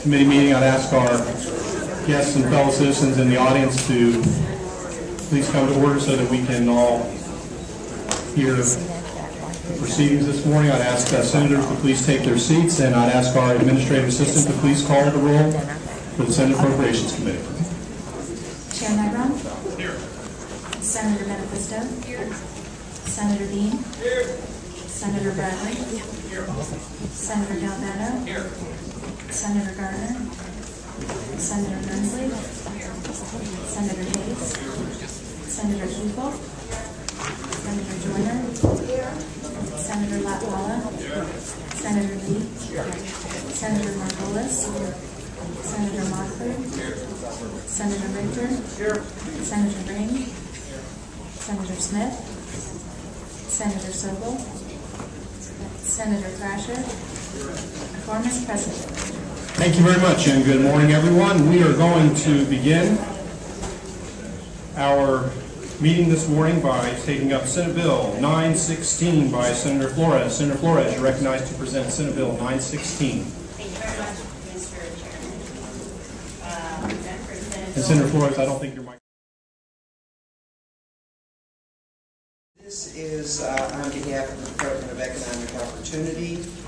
committee meeting. I'd ask our guests and fellow citizens in the audience to please come to order so that we can all hear the proceedings this morning. I'd ask uh, senators to please take their seats, and I'd ask our administrative assistant to please call the roll for the Senate Appropriations Committee. Chair Negron? Here. Senator Benacquisto? Here. Senator Bean? Here. Senator Bradley? Here. Senator Galvano? Here. Senator Gardiner? Senator Burnsley? Senator Hays? Senator Hukill? Senator Joyner? Senator Latvala? Senator Lee? Senator Margolis? Senator Mockler? Senator Richter? Senator Ring? Senator Smith? Senator Sobel? Senator Thrasher? Quorum is present. Thank you very much, and good morning, everyone. We are going to begin our meeting this morning by taking up Senate Bill 916 by Senator Flores. Senator Flores, you're recognized to present Senate Bill 916. Thank you very much, Mr. Chairman. Uh, that And Senator Flores, I don't think your mic... This is uh, on behalf of the Department of Economic Opportunity.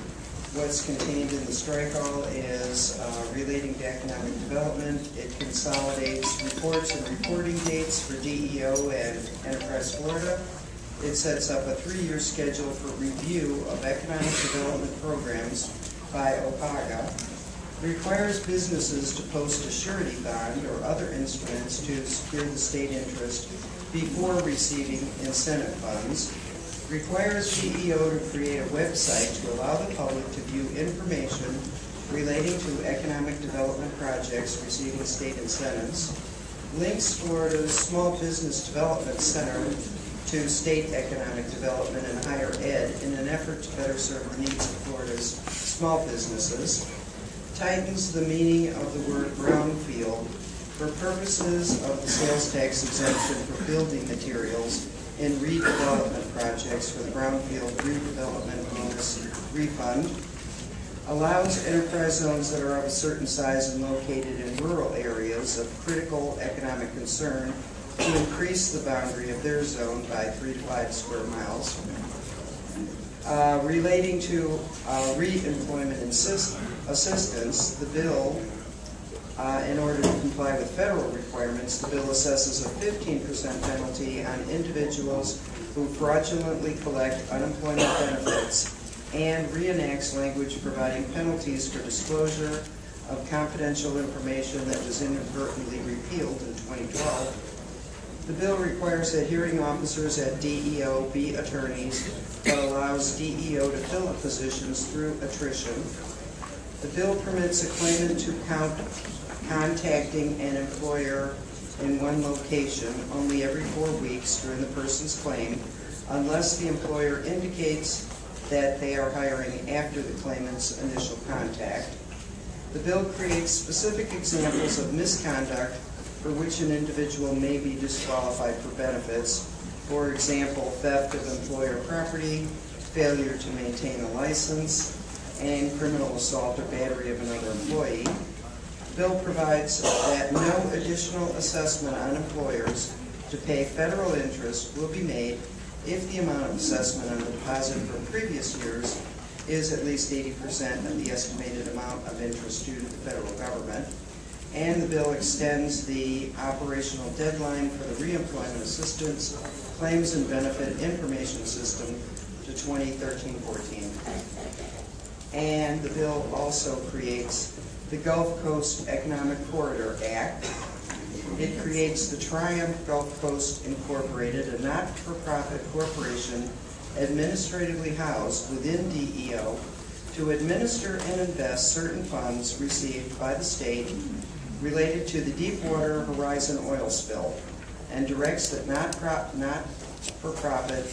What's contained in the strike-all is uh, relating to economic development. It consolidates reports and reporting dates for DEO and Enterprise Florida. It sets up a three-year schedule for review of economic development programs by OPPAGA. Requires businesses to post a surety bond or other instruments to secure the state interest before receiving incentive funds requires DEO to create a website to allow the public to view information relating to economic development projects receiving state incentives, links Florida's Small Business Development Center to state economic development and higher ed in an effort to better serve the needs of Florida's small businesses, tightens the meaning of the word brownfield for purposes of the sales tax exemption for building materials in redevelopment projects for the brownfield redevelopment bonus refund, allows enterprise zones that are of a certain size and located in rural areas of critical economic concern to increase the boundary of their zone by three to five square miles. Uh, Relating to uh, reemployment insist- assistance, the bill uh, in order to comply with federal requirements, the bill assesses a 15% penalty on individuals who fraudulently collect unemployment benefits and reenacts language providing penalties for disclosure of confidential information that was inadvertently repealed in 2012. The bill requires that hearing officers at DEO be attorneys, but allows DEO to fill the positions through attrition. The bill permits a claimant to count contacting an employer in one location only every four weeks during the person's claim unless the employer indicates that they are hiring after the claimant's initial contact. The bill creates specific examples of misconduct for which an individual may be disqualified for benefits. For example, theft of employer property, failure to maintain a license, and criminal assault or battery of another employee. The bill provides that no additional assessment on employers to pay federal interest will be made if the amount of assessment on the deposit for previous years is at least 80% of the estimated amount of interest due to the federal government. And the bill extends the operational deadline for the reemployment assistance claims and benefit information system to 2013-14. And the bill also creates the Gulf Coast Economic Corridor Act. It creates the Triumph Gulf Coast Incorporated, a not-for-profit corporation administratively housed within DEO to administer and invest certain funds received by the state related to the Deepwater Horizon oil spill and directs that not pro- not-for-profit,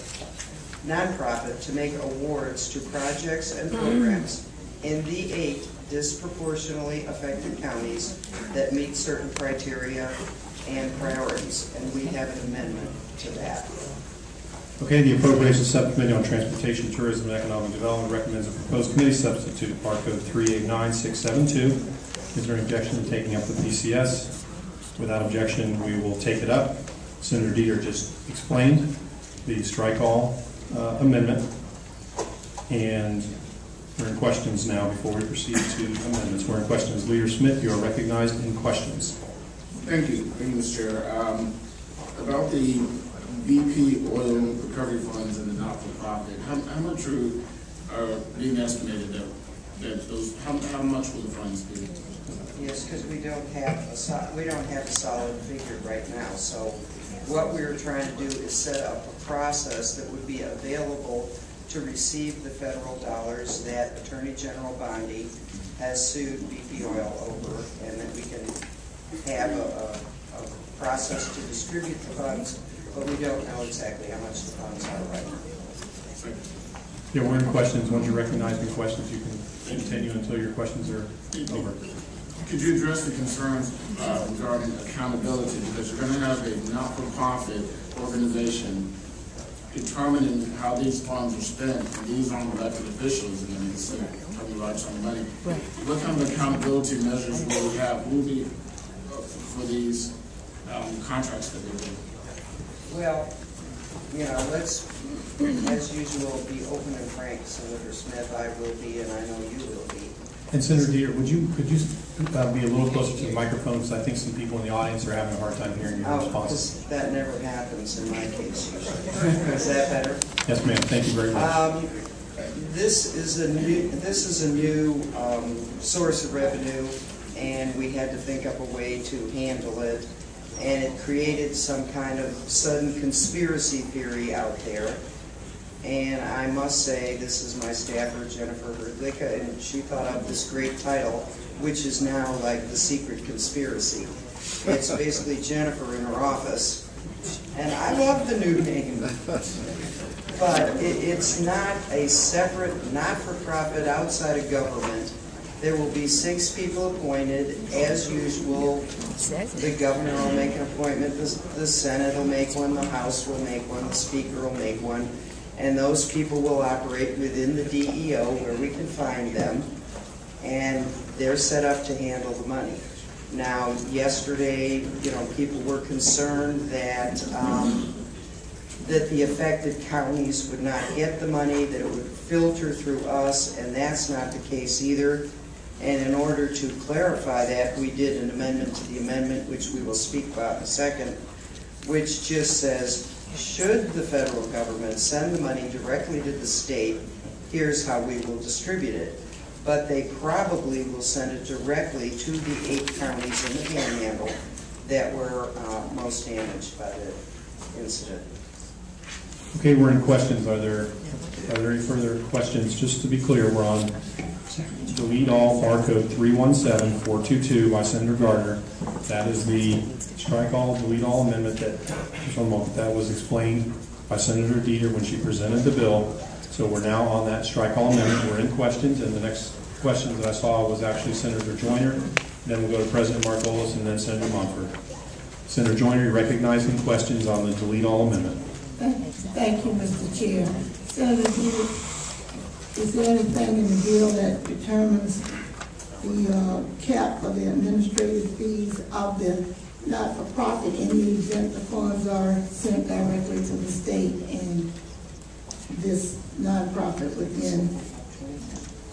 nonprofit to make awards to projects and programs in the eight disproportionately affected counties that meet certain criteria and priorities, and we have an amendment to that. Okay, the Appropriations Subcommittee on Transportation, Tourism, and Economic Development recommends a proposed committee substitute, Barcode 389672. Is there an objection to taking up the PCS? Without objection, we will take it up. Senator Detert just explained the strike-all uh, amendment, and we're in questions now before we proceed to amendments. We're in questions. Leader Smith, you are recognized in questions. Thank you, thank you, Mr. Chair. Um, About the BP oil recovery funds and the not-for-profit, how, how much are, are being estimated that, that those, how, how much will the funds be? Yes, because we don't have a so, we don't have a solid figure right now, so what we are trying to do is set up a process that would be available to receive the federal dollars that Attorney General Bondi has sued BP Oil over, and that we can have a, a, a process to distribute the funds, but we don't know exactly how much the funds are right now. Thank you. Yeah, we're in questions. Once you recognize the questions, you can continue until your questions are over. Could you address the concerns uh, regarding accountability? Because you're gonna have a not-for-profit organization determining how these funds are spent, and these aren't elected officials, and then it's coming large sum of money. What kind of accountability measures will we have? Who will be uh, for these um, contracts that they do? Well, you know, let's, as usual, be open and frank, Senator Smith, I will be, and I know you will be. And Senator Detert, would you, could you uh, be a little closer to the microphone, because I think some people in the audience are having a hard time hearing your Oh, responses. 'cause that never happens in my case. Is that better? Yes, ma'am, thank you very much. Um, This is a new, this is a new um, source of revenue, and we had to think up a way to handle it. And it created some kind of sudden conspiracy theory out there. And I must say, this is my staffer, Jennifer Herdlicka, and she thought up this great title, which is now like the secret conspiracy. It's basically Jennifer in her office, and I love the new name. But it, it's not a separate, not-for-profit outside of government. There will be six people appointed, as usual. The governor will make an appointment, the, the Senate will make one, the House will make one, the Speaker will make one. And those people will operate within the DEO where we can find them. And they're set up to handle the money. Now, yesterday, you know, people were concerned that, um, that the affected counties would not get the money, that it would filter through us, and that's not the case either. And in order to clarify that, we did an amendment to the amendment, which we will speak about in a second, which just says, should the federal government send the money directly to the state, here's how we will distribute it. But they probably will send it directly to the eight counties in the panhandle that were uh, most damaged by the incident. Okay, we're in questions. Are there, are there any further questions? Just to be clear, we're on delete all barcode 317422 by Senator Gardner. That is the strike all, delete all amendment that, that was explained by Senator Detert when she presented the bill. So we're now on that strike all amendment. We're in questions, and the next question that I saw was actually Senator Joyner. Then we'll go to President Margolis and then Senator Montford. Senator Joyner, you recognizing questions on the delete all amendment. Thank you, Mr. Chair. Senator is there anything in the bill that determines the uh, cap of the administrative fees of the not-for-profit in the event the funds are sent directly to the state and this nonprofit would then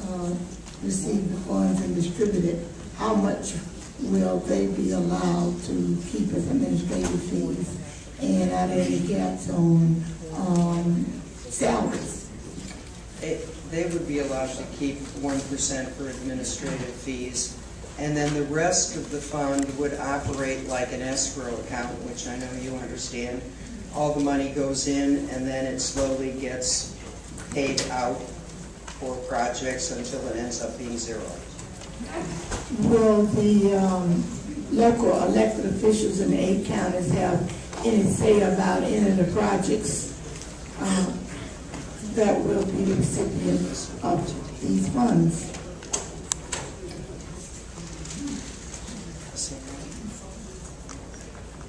uh, receive the funds and distribute it? How much will they be allowed to keep as administrative fees? And are there any gaps on, um, salaries? It- They would be allowed to keep one percent for administrative fees, and then the rest of the fund would operate like an escrow account, which I know you understand. All the money goes in, and then it slowly gets paid out for projects until it ends up being zero. Will the, um, local elected officials in the eight counties have any say about any of the projects, um, that will be the recipients of these funds?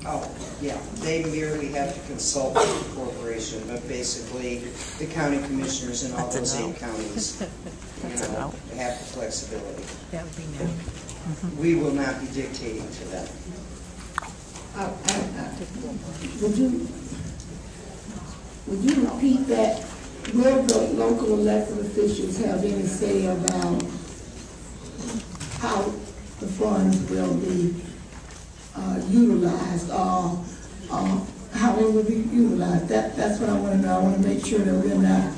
Oh, yeah, they merely have to consult with the corporation, but basically, the county commissioners in all That's those eight counties, you That's know, have the flexibility. That would be no. Mm-hmm. We will not be dictating to them. I- I- I- Would you, would you repeat that? Will the local elected officials have any say about how the funds will be uh, utilized, or, how they will be utilized? That, that's what I want to know. I want to make sure that we're not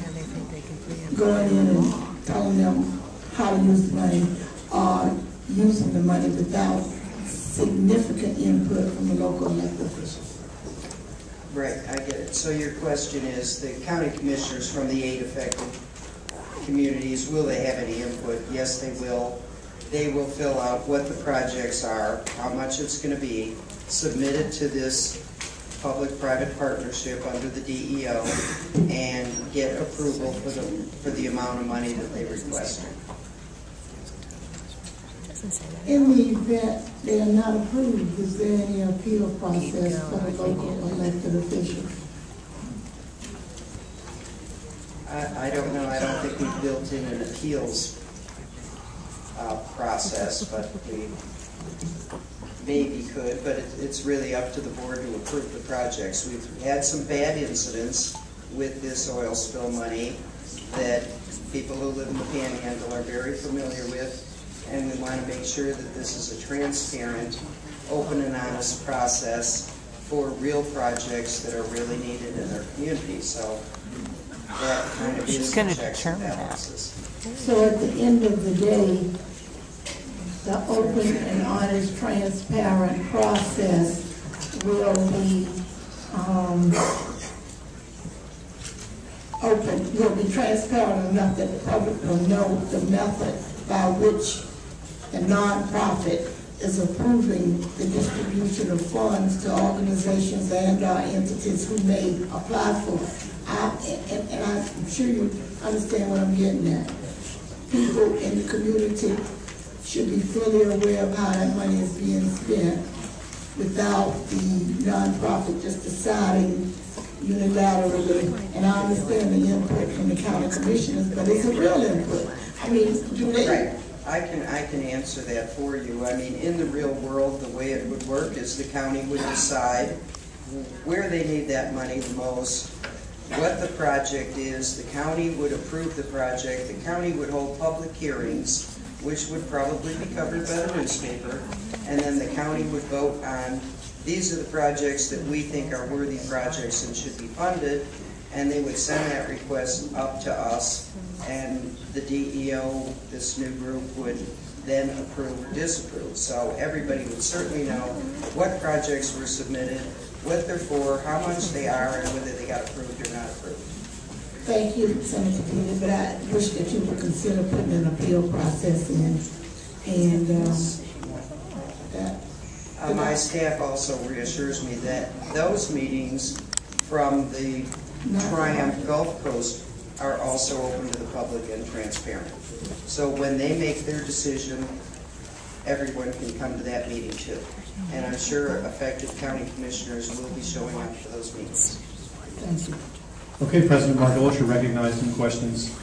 going in and telling them how to use the money, or using the money without significant input from the local elected officials. Right, I get it. So your question is, the county commissioners from the eight affected communities, will they have any input? Yes, they will. They will fill out what the projects are, how much it's gonna be, submit it to this public-private partnership under the DEO, and get approval for the, for the amount of money that they requested. In the event they are not approved, is there any appeal process for the local elected officials? I, I don't know, I don't think we've built in an appeals, uh, process, but we maybe could, but it, it's really up to the board to approve the projects. We've had some bad incidents with this oil spill money that people who live in the panhandle are very familiar with, and we want to make sure that this is a transparent, open and honest process for real projects that are really needed in their community, so that kind of She's is gonna the checks determine that. balances. So at the end of the day, the open and honest, transparent process will be, um, open, will be transparent enough that the public will know the method by which the nonprofit is approving the distribution of funds to organizations and or entities who may apply for. I, and, and I'm sure you understand what I'm getting at. People in the community should be fully aware of how that money is being spent without the nonprofit just deciding unilaterally. And I understand the input from the county commissioners, but it's a real input. I mean, do they? Right, I can, I can answer that for you. I mean, in the real world, the way it would work is the county would decide where they need that money the most, what the project is, the county would approve the project, the county would hold public hearings, which would probably be covered by the newspaper, and then the county would vote on, these are the projects that we think are worthy projects and should be funded, and they would send that request up to us, and the DEO, this new group, would then approve or disapprove. So everybody would certainly know what projects were submitted, what they're for, how much they are, and whether they got approved or not approved. Thank you, Senator Detert, but I wish that you would consider putting an appeal process in, and, um, that, Uh, My staff also reassures me that those meetings from the Triumph Gulf Coast are also open to the public and transparent. So when they make their decision, everyone can come to that meeting too. And I'm sure affected county commissioners will be showing up to those meetings. thank you. Okay, President Margolis, you're recognized in questions.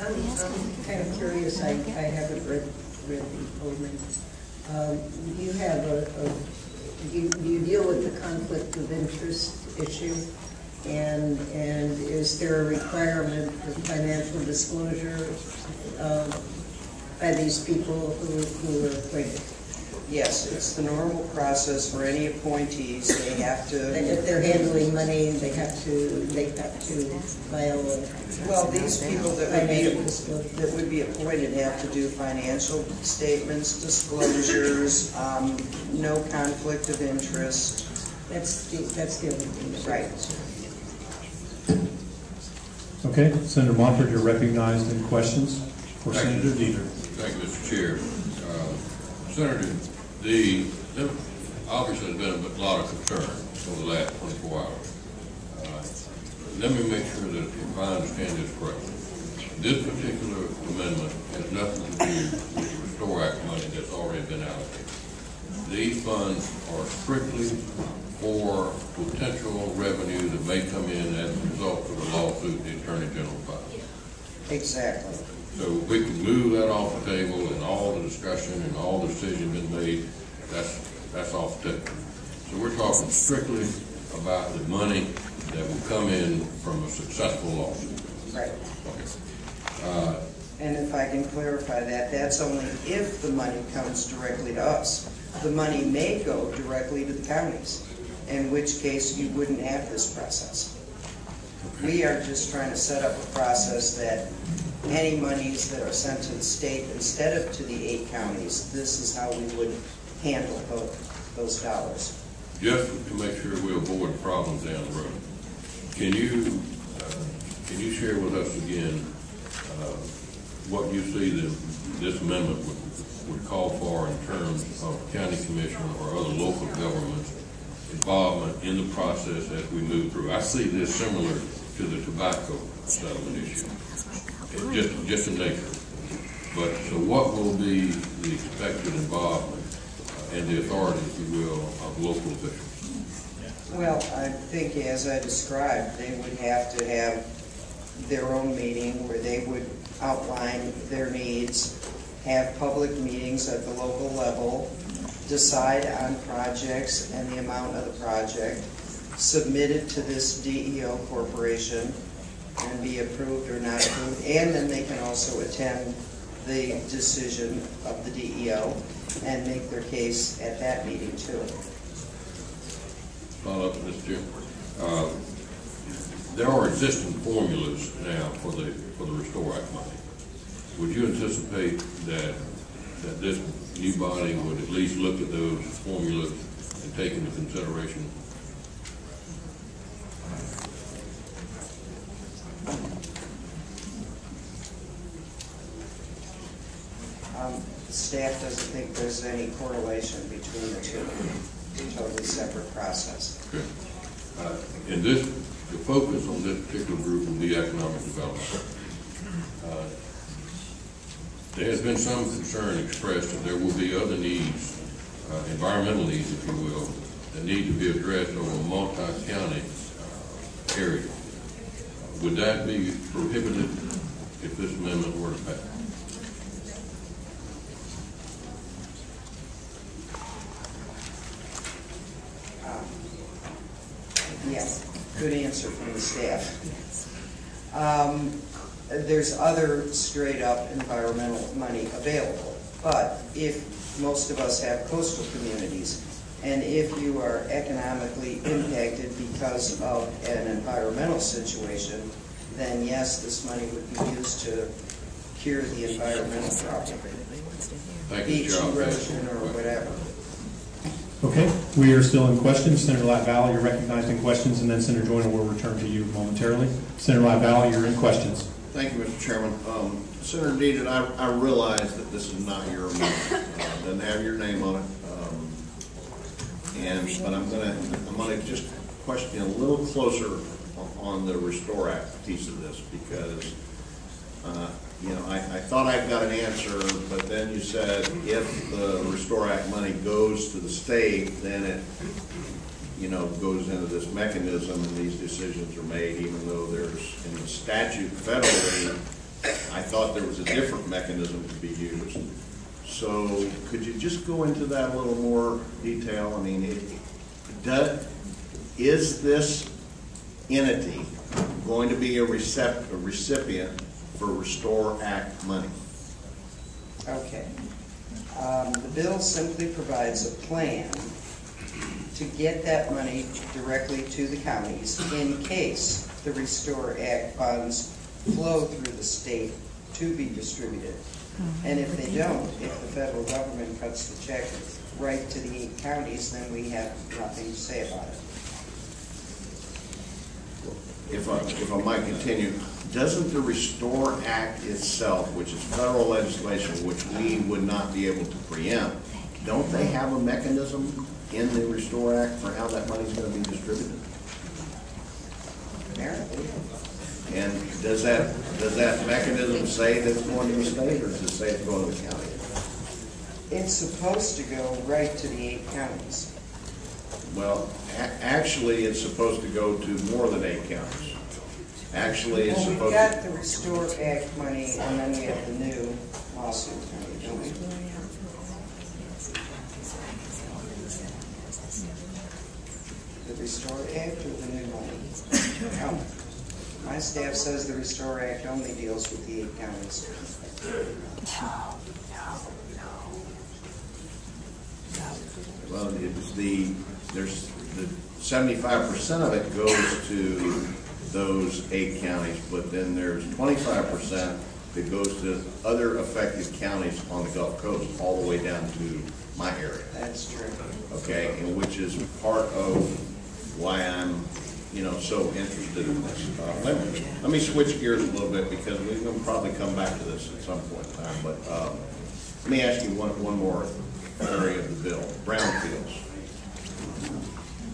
I'm I'm kind of curious, I, I haven't read, read the ordinance. Um, You have a, a- you, you deal with the conflict of interest issue, and, and is there a requirement for financial disclosure um, by these people who, who are appointed? Yes, it's the normal process for any appointees. They have to. And if they're handling money, they have to, they have to file a well, these people that would be, that would be appointed have to do financial statements, disclosures, um, no conflict of interest. That's the, that's the only thing. Right. Okay, Senator Montford, you're recognized in questions for Thank Senator. Detert. Thank you, Mr. Chair. Uh, Senator, the, there obviously has been a lot of concern over the last twenty-four hours. Uh, Let me make sure that if I understand this correctly, this particular amendment has nothing to do with the Restore Act money that's already been allocated. these funds are strictly for potential revenue that may come in as a result of the lawsuit the Attorney General filed. Exactly. So we can move that off the table and all the discussion and all the decision been made, that's, that's off the table. So we're talking strictly about the money that will come in from a successful lawsuit. Right. Uh, And if I can clarify that, that's only if the money comes directly to us. The money may go directly to the counties, in which case you wouldn't have this process. We are just trying to set up a process that any monies that are sent to the state instead of to the eight counties, this is how we would handle tho- those dollars. Just to make sure we avoid problems down the road, can you, uh, can you share with us again, uh, what you see that this amendment would, would call for in terms of county commission or other local governments involvement in the process as we move through? I see this similar to the tobacco settlement issue. It's just, just in nature. But, so what will be the expected involvement uh, and the authority, if you will, of local officials? Well, I think as I described, they would have to have their own meeting where they would outline their needs, have public meetings at the local level, decide on projects and the amount of the project, submit it to this DEO corporation and be approved or not approved, and then they can also attend the decision of the DEO and make their case at that meeting too. Follow up, Mr. Chairman. Uh, There are existing formulas now for the, for the Restore Act money. Would you anticipate that, that this new body would at least look at those formulas and take into consideration? Um, Staff doesn't think there's any correlation between the two, totally separate process. Okay. Uh, And this, the focus on this particular group will be economic development. Uh, There has been some concern expressed that there will be other needs, uh, environmental needs, if you will, that need to be addressed over a multi-county uh, area. Would that be prohibited if this amendment were to pass? Yes, good answer from the staff. Um, There's other straight-up environmental money available, but if most of us have coastal communities, and if you are economically impacted because of an environmental situation, then yes, this money would be used to cure the environmental problem. Thank Beach Charles. erosion or whatever. Okay, we are still in questions. Senator Latvala, you're recognized in questions, and then Senator Joyner will return to you momentarily. Senator Latvala, you're in questions. Thank you, Mr. Chairman. Um, Senator Detert, I, I realize that this is not your amendment, uh, doesn't have your name on it. um, And, but I'm gonna, I'm gonna just question you a little closer on- on the Restore Act piece of this, because, uh, you know, I, I thought I got an answer, but then you said if the Restore Act money goes to the state, then it, you know, goes into this mechanism and these decisions are made, even though there's, in the statute federally, I thought there was a different mechanism to be used. So could you just go into that a little more detail? I mean, it, does, is this entity going to be a recep, a recipient for Restore Act money? Okay. Um, The bill simply provides a plan to get that money directly to the counties in case the Restore Act funds flow through the state to be distributed. Mm-hmm. And if they don't, if the federal government cuts the check right to the eight counties, then we have nothing to say about it. If I, if I might continue, doesn't the Restore Act itself, which is federal legislation, which we would not be able to preempt, don't they have a mechanism in the Restore Act for how that money is gonna be distributed? And does that, does that mechanism say that it's going to the state, or does it say it's going to the county? It's supposed to go right to the eight counties. Well, a- actually, it's supposed to go to more than eight counties. Actually, it's Well, we've supposed, got the Restore Act money, and then we have the new lawsuit money, don't we? The Restore Act or the new? No. My staff says the Restore Act only deals with the eight counties. No, no, no. Well, it's the, there's, the seventy-five percent of it goes to those eight counties, but then there's twenty-five percent that goes to other affected counties on the Gulf Coast, all the way down to my area. That's true. okay, and which is part of why I'm, you know, so interested in this. Uh, Let me, let me switch gears a little bit, because we're gonna probably come back to this at some point in time, but, um, let me ask you one, one more area of the bill, brownfields.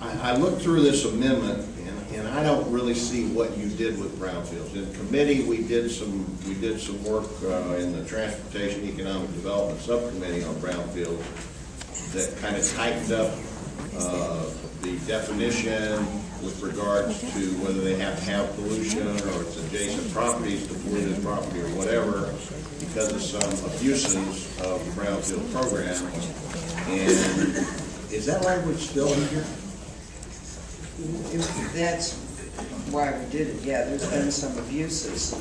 I, I looked through this amendment, and, and I don't really see what you did with brownfields. In committee, we did some, we did some work, uh, in the Transportation Economic Development Subcommittee on brownfields that kind of tightened up uh, the definition with regards to whether they have to have pollution or it's adjacent properties to polluted property or whatever, because of some abuses of the brownfield program. And is that language still in here? If That's why we did it, yeah, there's been some abuses,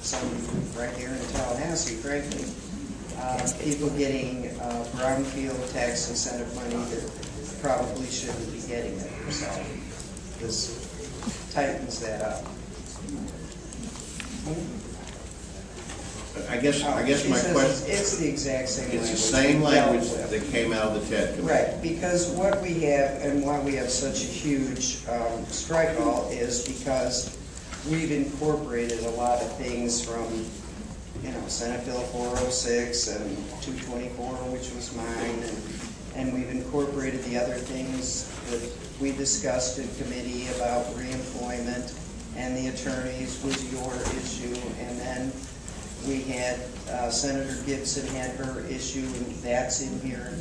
some right here in Tallahassee, frankly. Uh, People getting uh, brownfield tax incentive money that probably shouldn't be getting it, so this tightens that up. I guess, I guess She my says question, It's the exact same language. it's the same we dealt language with. that came out of the TED committee. Right, because what we have and why we have such a huge um, strike all is because we've incorporated a lot of things from, you know, Senate Bill 406 and 224, which was mine, and, and we've incorporated the other things that we discussed in committee about reemployment and the attorneys was your issue, and then we had uh, Senator Gibson had her issue, and that's in here.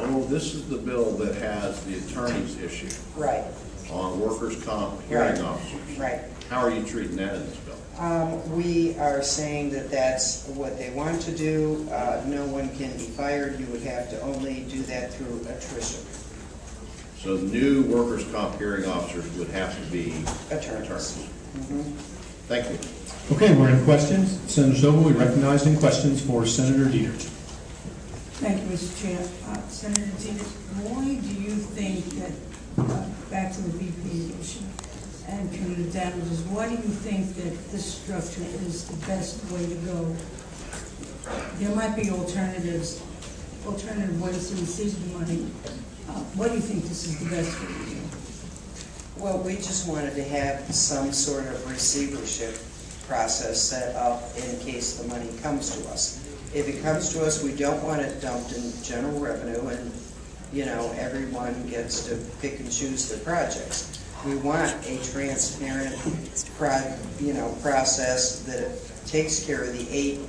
Oh, this is the bill that has the attorney's issue Right, on workers' comp hearing Right. officers. right. How are you treating that in this bill? Um, We are saying that that's what they want to do. Uh, No one can be fired. You would have to only do that through attrition. So new workers' comp hearing officers would have to be Attorneys. attorneys. Mhm. Thank you. Okay, we're in questions. Senator Sobel, we recognize in questions for Senator Detert. Thank you, Mr. Chair. Uh, Senator Detert, why do you think that, uh, back to the BP issue and punitive damages, why do you think that this structure is the best way to go? There might be alternatives, alternative ways to receive the money. Uh, Why do you think this is the best way to go? Well, we just wanted to have some sort of receivership process set up in case the money comes to us. If it comes to us, we don't want it dumped in general revenue and, you know, everyone gets to pick and choose their projects. We want a transparent, you know, process that takes care of the eight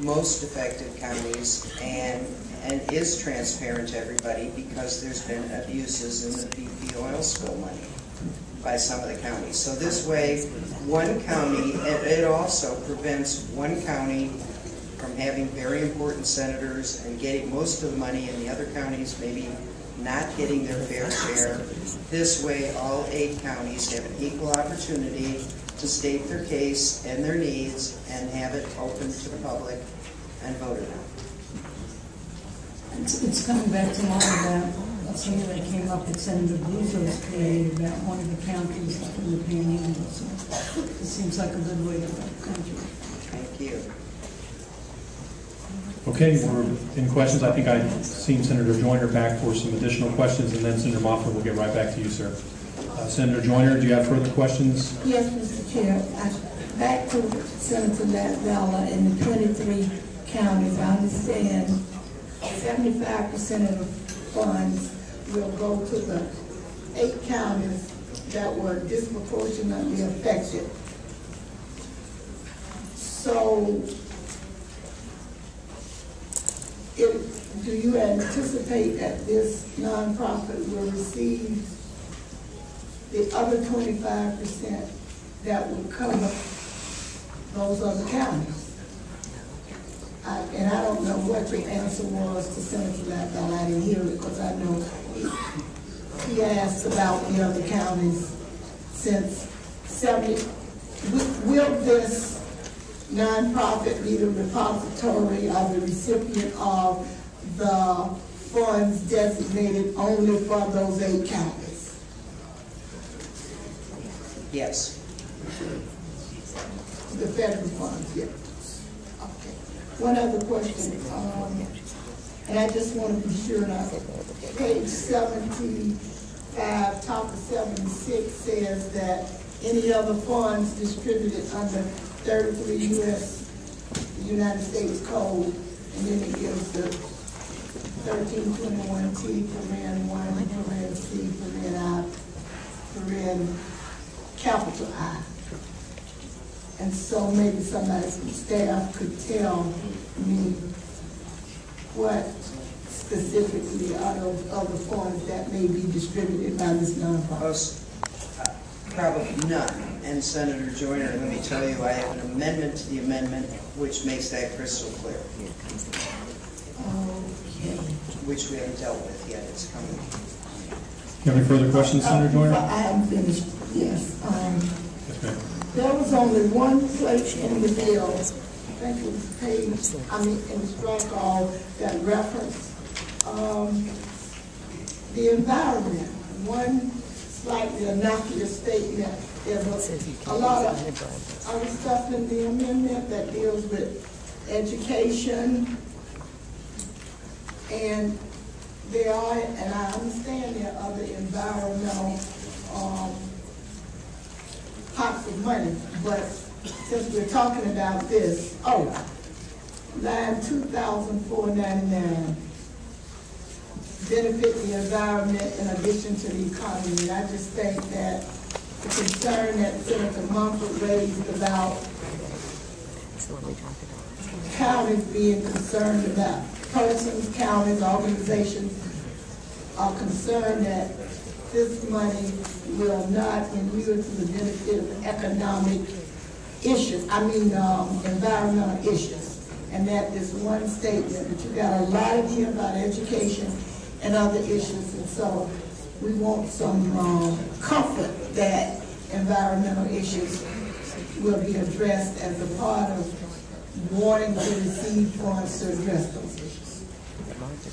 most affected counties and, and is transparent to everybody because there's been abuses in the BP oil spill money by some of the counties. So this way, one county, it, it also prevents one county from having very important senators and getting most of the money and the other counties maybe not getting their fair share. This way, all eight counties have an equal opportunity to state their case and their needs and have it open to the public and voted on. It's, it's coming back to mind uh, about something that came up at Senator Bluzo's committee about one of the counties in the panhandle. So it seems like a good way to country. Thank you. Okay, we're in questions. I think I've seen Senator Joyner back for some additional questions, and then Senator Moffett will get right back to you, sir. Uh, Senator Joyner, do you have further questions? Yes, Mr. Chair, I- back to Senator Latvala in the twenty-three counties, I understand seventy-five percent of the funds will go to the eight counties that were disproportionately affected. So, it, do you anticipate that this nonprofit will receive the other twenty-five percent that will cover those other counties? I- And I don't know what the answer was to Senator Latvala, I didn't hear it, because I know he- he asked about the other counties since seventy, will this nonprofit be the repository or the recipient of the funds designated only for those eight counties? Yes. The federal funds, yeah. Okay. One other question, um, and I just want to be sure now. Page seventy-five, top of seventy-six says that any other funds distributed under thirty-three US, United States Code, and then it gives the thirteen twenty-one T, paren one, paren C, paren I, paren capital I. And so maybe somebody from staff could tell me what specifically are those other funds that may be distributed by this nonprofit? Probably none. And Senator Joyner, let me tell you, I have an amendment to the amendment which makes that crystal clear, Okay. Which we haven't dealt with yet. It's coming. You have any further questions, Senator Uh, Joyner? I haven't finished, yes. Um, Yes, ma'am. There was only one place in the bill, I think it was page, I mean, in the strike all that referenced, um, the environment. One slightly innocuous statement, there's a, a lot of other stuff in the amendment that deals with education. And there are, and I understand there are other environmental, um, pots of money, but since we're talking about this, oh, line two thousand four ninety-nine, benefit the environment in addition to the economy, and I just think that the concern that Senator Montford raised about. counties being concerned about, persons, counties, organizations are concerned that this money will not endure to the benefit of economic issues, I mean, um, environmental issues. And that is one statement, but you got a lot in here about education and other issues, and so we want some, um, comfort that environmental issues will be addressed as a part of wanting to receive funds to address those.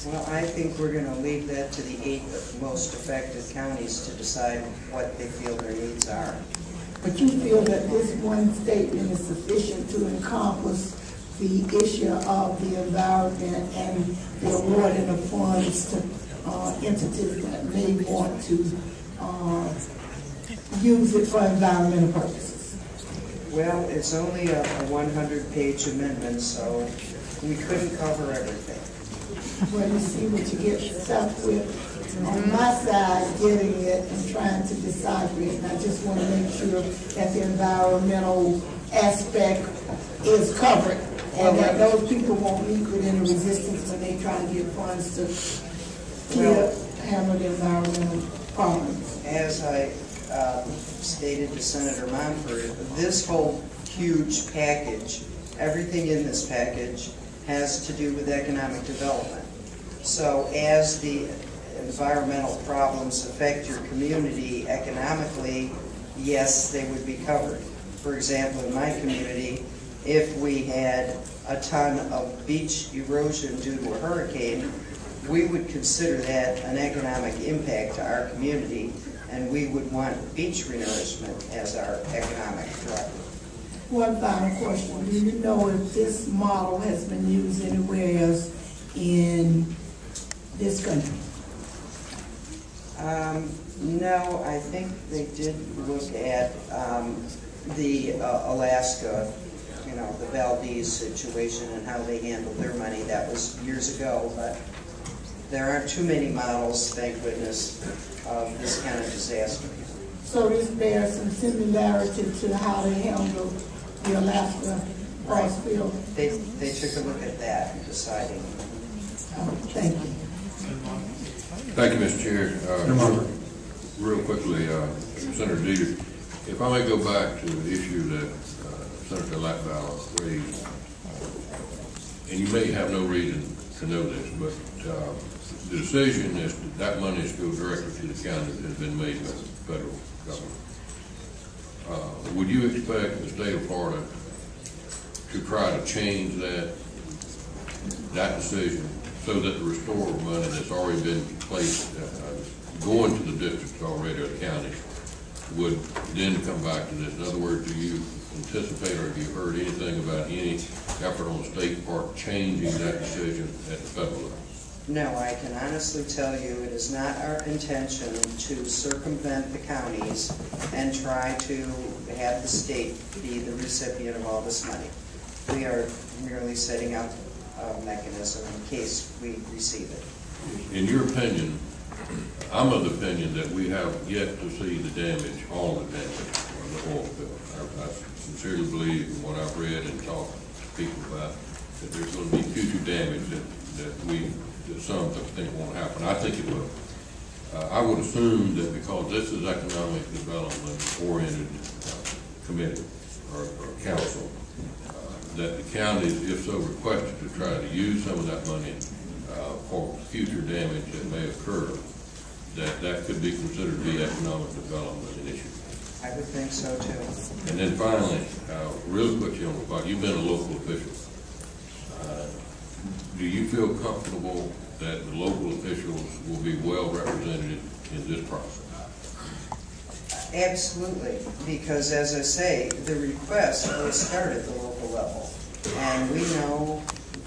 Well, I think we're going to leave that to the eight most affected counties to decide what they feel their needs are. But you feel that this one statement is sufficient to encompass the issue of the environment and the awarding of funds to uh, entities that may want to uh, use it for environmental purposes? Well, it's only a a 100-page amendment, so we couldn't cover everything. Well, you see what you get stuck with on my side, getting it and trying to decipher it. And I just want to make sure that the environmental aspect is covered and that those people won't meet with any resistance when they try to get funds to kill, handle the environmental problems. As I um, stated to Senator Montford, this whole huge package, everything in this package has to do with economic development. So as the environmental problems affect your community economically, yes, they would be covered. For example, in my community, if we had a ton of beach erosion due to a hurricane, we would consider that an economic impact to our community, and we would want beach renourishment as our economic driver. One final question. Do you know if this model has been used anywhere else in this country? Um, no, I think they did look at, um, the uh, Alaska, you know, the Valdez situation and how they handled their money. That was years ago, but there aren't too many models, thank goodness, of this kind of disaster. So this bears some similarity to how they handled the Alaska oil spill. They, they took a look at that and decided. Uh, Thank you. Thank you, Mr. Chair. Uh, Real quickly, uh, Senator Detert, if I may go back to the issue that uh, Senator Latvala raised, and you may have no reason to know this, but uh, the decision is that that money is to go directly to the county that has been made by the federal government. Uh, Would you expect the state of Florida to try to change that, that decision so that the restore money that's already been placed, uh, going to the districts already or the counties, would then come back to this? In other words, do you anticipate or have you heard anything about any effort on the state part changing that decision at the federal level? No, I can honestly tell you, it is not our intention to circumvent the counties and try to have the state be the recipient of all this money. We are merely setting up a mechanism in case we receive it. In your opinion, I'm of the opinion that we have yet to see the damage, all the damage of the oil spill. I I sincerely believe in what I've read and talked to people about, that there's gonna be future damage that, that we, that some think won't happen. I think it will. Uh, I would assume that because this is economic development oriented uh, committee or, or council, uh, that the counties, if so requested, to try to use some of that money uh, for future damage that may occur, that that could be considered to be economic development initiative. I would think so too. And then finally, uh, really put you on the spot, you've been a local official. Uh, Do you feel comfortable that the local officials will be well represented in this process? Absolutely, because as I say, the request was started at the local level. And we know,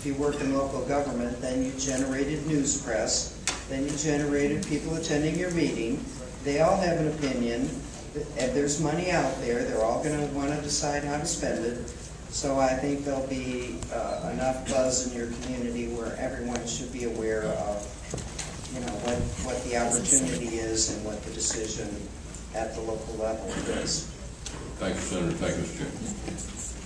you work in local government, then you generated news press, then you generated people attending your meeting. They all have an opinion, and there's money out there, they're all gonna wanna decide how to spend it. So I think there'll be uh, enough buzz in your community where everyone should be aware of, you know, what, what the opportunity is and what the decision at the local level is. Thank you, Senator. Thank you, Mr. Chairman.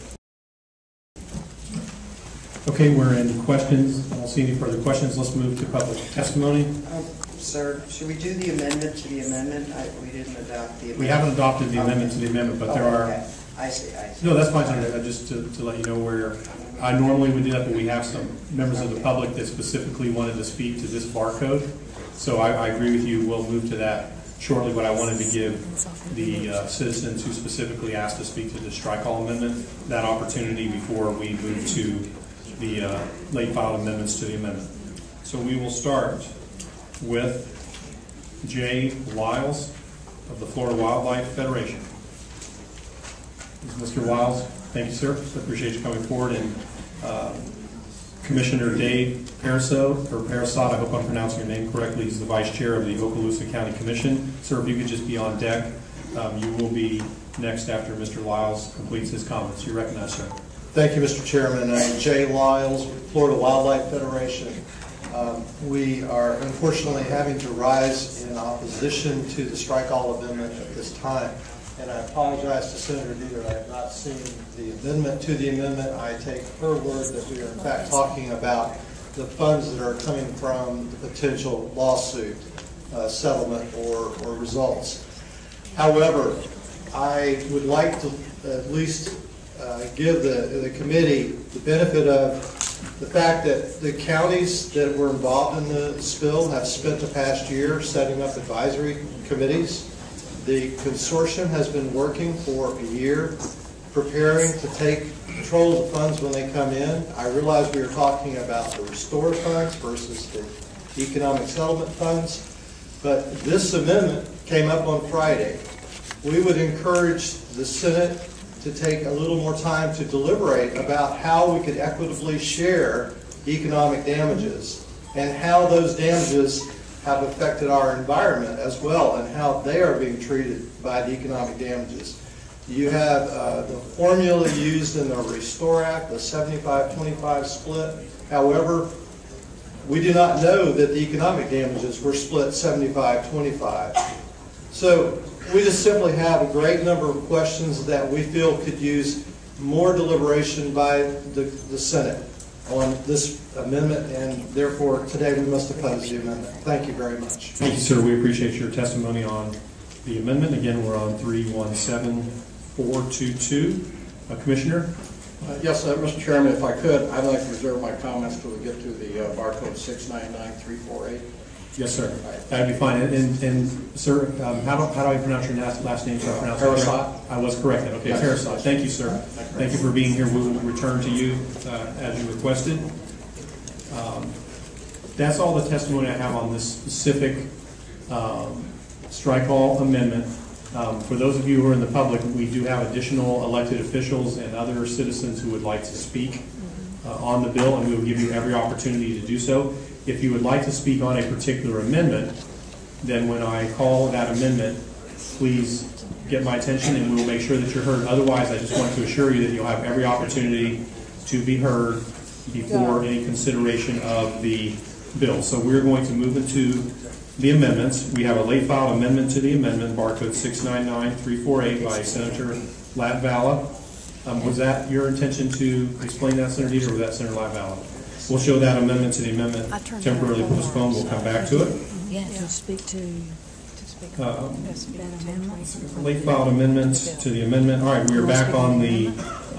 Okay, we're in questions. I don't see any further questions. Let's move to public testimony. Um, Sir, should we do the amendment to the amendment? I- We didn't adopt the amendment. We haven't adopted the amendment to the amendment, but there Oh, are, okay. I see, I see. no, that's fine, Senator, Uh, just to, to let you know where, I normally would do that, but we have some members of the public that specifically wanted to speak to this barcode. So I, I agree with you, we'll move to that shortly, but I wanted to give the uh, citizens who specifically asked to speak to the strike all amendment that opportunity before we move to the uh, late filed amendments to the amendment. So we will start with Jay Wiles of the Florida Wildlife Federation. Mr. Wiles, thank you, sir. I Appreciate you coming forward. And uh, Commissioner Dave Paraso, or Parisot, I hope I'm pronouncing your name correctly. He's the Vice Chair of the Okaloosa County Commission. Sir, if you could just be on deck, um, you will be next after Mr. Wiles completes his comments. You recognize, sir. Thank you, Mr. Chairman. I'm Jay Liles, Florida Wildlife Federation. Um, We are unfortunately having to rise in opposition to the strike all amendment at this time. And I apologize to Senator Detert, I have not seen the amendment to the amendment. I take her word that we are in fact talking about the funds that are coming from the potential lawsuit, uh, settlement, or or results. However, I would like to at least uh, give the, the committee the benefit of the fact that the counties that were involved in the spill have spent the past year setting up advisory committees. The consortium has been working for a year, preparing to take control of the funds when they come in. I realize we are talking about the restore funds versus the economic settlement funds, but this amendment came up on Friday. We would encourage the Senate to take a little more time to deliberate about how we could equitably share economic damages and how those damages have affected our environment as well and how they are being treated by the economic damages. You have uh, the formula used in the Restore Act, the 75-25 split. However, we do not know that the economic damages were split 75-25. So we just simply have a great number of questions that we feel could use more deliberation by the, the Senate. on this amendment, and therefore, today we must oppose the amendment. Thank you very much. Thank you, sir. We appreciate your testimony on the amendment. Again, we're on 317422. Uh, Commissioner? Uh, Yes, uh, Mr. Chairman, if I could, I'd like to reserve my comments till we get to the uh, barcode 699348. Yes, sir. That'd be fine. And- And, and, sir, um, how do, how do I pronounce your last, last name? So I pronounce correct? I was corrected. Okay, Parisot. Thank you, sir. Thank you for being here. We will return to you uh, as you requested. Um, That's all the testimony I have on this specific um, strike all amendment. Um, For those of you who are in the public, we do have additional elected officials and other citizens who would like to speak uh, on the bill, and we will give you every opportunity to do so. If you would like to speak on a particular amendment, then when I call that amendment, please get my attention and we will make sure that you're heard. Otherwise, I just want to assure you that you'll have every opportunity to be heard before any consideration of the bill. So we're going to move into the amendments. We have a late filed amendment to the amendment, barcode 699348 by Senator Latvala. Um, Was that your intention to explain that, Senator Detert, or was that Senator Latvala? We'll show that amendment to the amendment temporarily postponed. We'll come back to it. Yes. To speak to, to speak Um, that amendment. Late filed amendment to the amendment. All right, we are back on the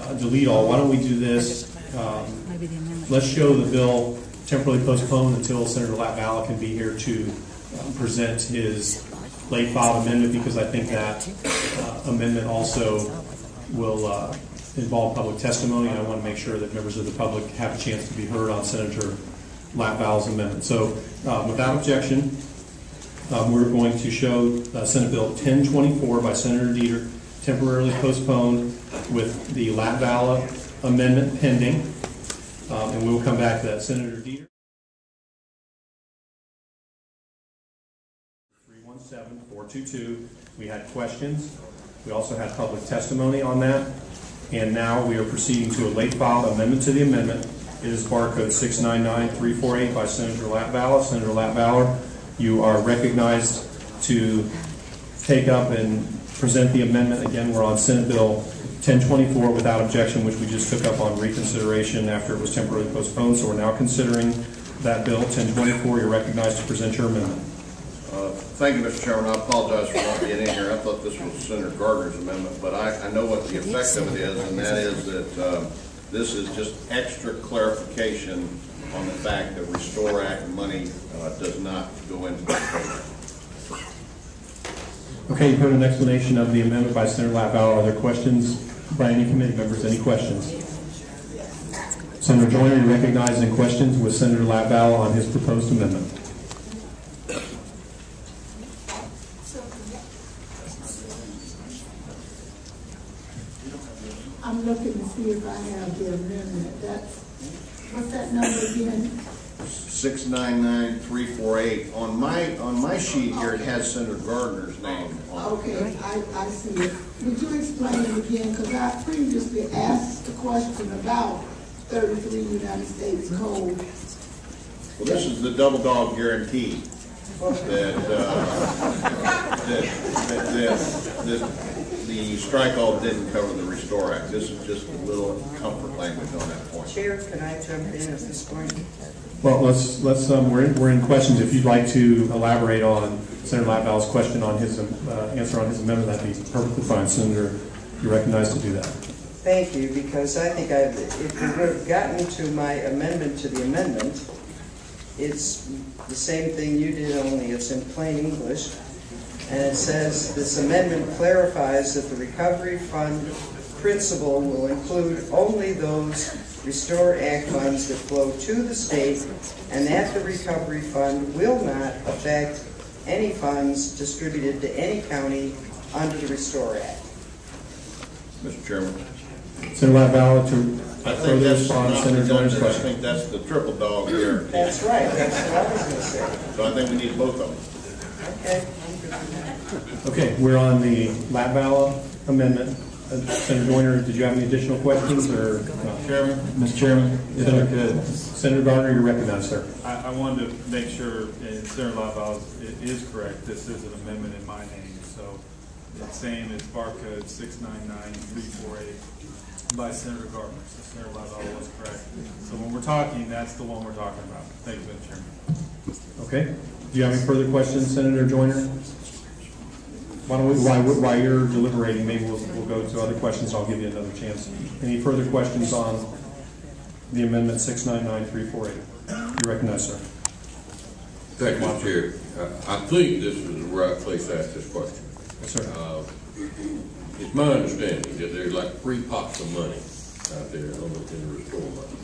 uh, delete all. Why don't we do this? Um, Maybe the amendment. Let's show the bill temporarily postponed until Senator Latvala can be here to uh, present his late filed amendment, because I think that uh, amendment also will uh, involve public testimony, and I want to make sure that members of the public have a chance to be heard on Senator Latvala's amendment. So uh, without objection, um, we're going to show uh, Senate Bill 1024 by Senator Detert, temporarily postponed with the Latvala amendment pending. Um, And we will come back to that. Senator Detert? 317422. We had questions. We also had public testimony on that. And now we are proceeding to a late filed amendment to the amendment. It is barcode 699348 by Senator Latvala. Senator Latvala, you are recognized to take up and present the amendment. Again, we're on Senate Bill 1024 without objection, which we just took up on reconsideration after it was temporarily postponed. So we're now considering that bill, 1024. You're recognized to present your amendment. Thank you, Mr. Chairman. I apologize for not getting in here. I thought this was Senator Gardiner's amendment, but I, I know what the effect of it is, and that is that um, this is just extra clarification on the fact that Restore Act money uh, does not go into the program. Okay, you've heard an explanation of the amendment by Senator Latvala. Are there questions by any committee members? Any questions? Senator Joyner, you recognized in questions with Senator Latvala on his proposed amendment. I'm looking to see if I have the amendment. That's, what's that number again? 699348. On my, on my sheet here, it has Senator Gardiner's name on it. Okay, I, I see it. Would you explain it again? Because I previously asked the question about thirty-three United States Code. Well, this is the double dog guarantee that, uh, that, that, that, that the strike all didn't cover the Restore Act. This is just a little comfort language on that point. Chair, can I jump in at this point? Well, let's, let's, um, we're in, we're in questions. If you'd like to elaborate on Senator Latvala's question on his, um, uh, answer on his amendment, that'd be perfectly fine. Senator, you're recognized to do that. Thank you, because I think I've, if we would have gotten to my amendment to the amendment, it's the same thing you did, only it's in plain English. And it says, this amendment clarifies that the recovery fund principle will include only those Restore Act funds that flow to the state, and that the recovery fund will not affect any funds distributed to any county under the Restore Act. Mr. Chairman. Senator Latvala, to I think further that's respond to not Senator Joyner's redundant. I think that's the triple dog guarantee. That's right, that's what I was gonna say. So I think we need both of them. Okay. Okay, we're on the Latvala amendment. Uh, Senator Joyner, did you have any additional questions, or? no? Chairman, Mr. Chairman, if I could, Senator Gardiner, you're recognized, sir. I, I wanted to make sure, and Senator Latvala is, is correct, this is an amendment in my name, so it's same as barcode six nine nine three four eight. by Senator Gardiner, so Senator Latvala was correct. So when we're talking, that's the one we're talking about. Thank you, Mr. Chairman. Okay. Do you have any further questions, Senator Joyner? Why don't we, while, while you're deliberating, maybe we'll, we'll go to other questions. I'll give you another chance. Any further questions on the amendment six nine nine three four eight? You recognize, sir. Thank you, Mr. Chair. I I think this is the right place to ask this question. Yes, sir. Uh, It's my understanding that there's like three pots of money out there on the, in the restore money.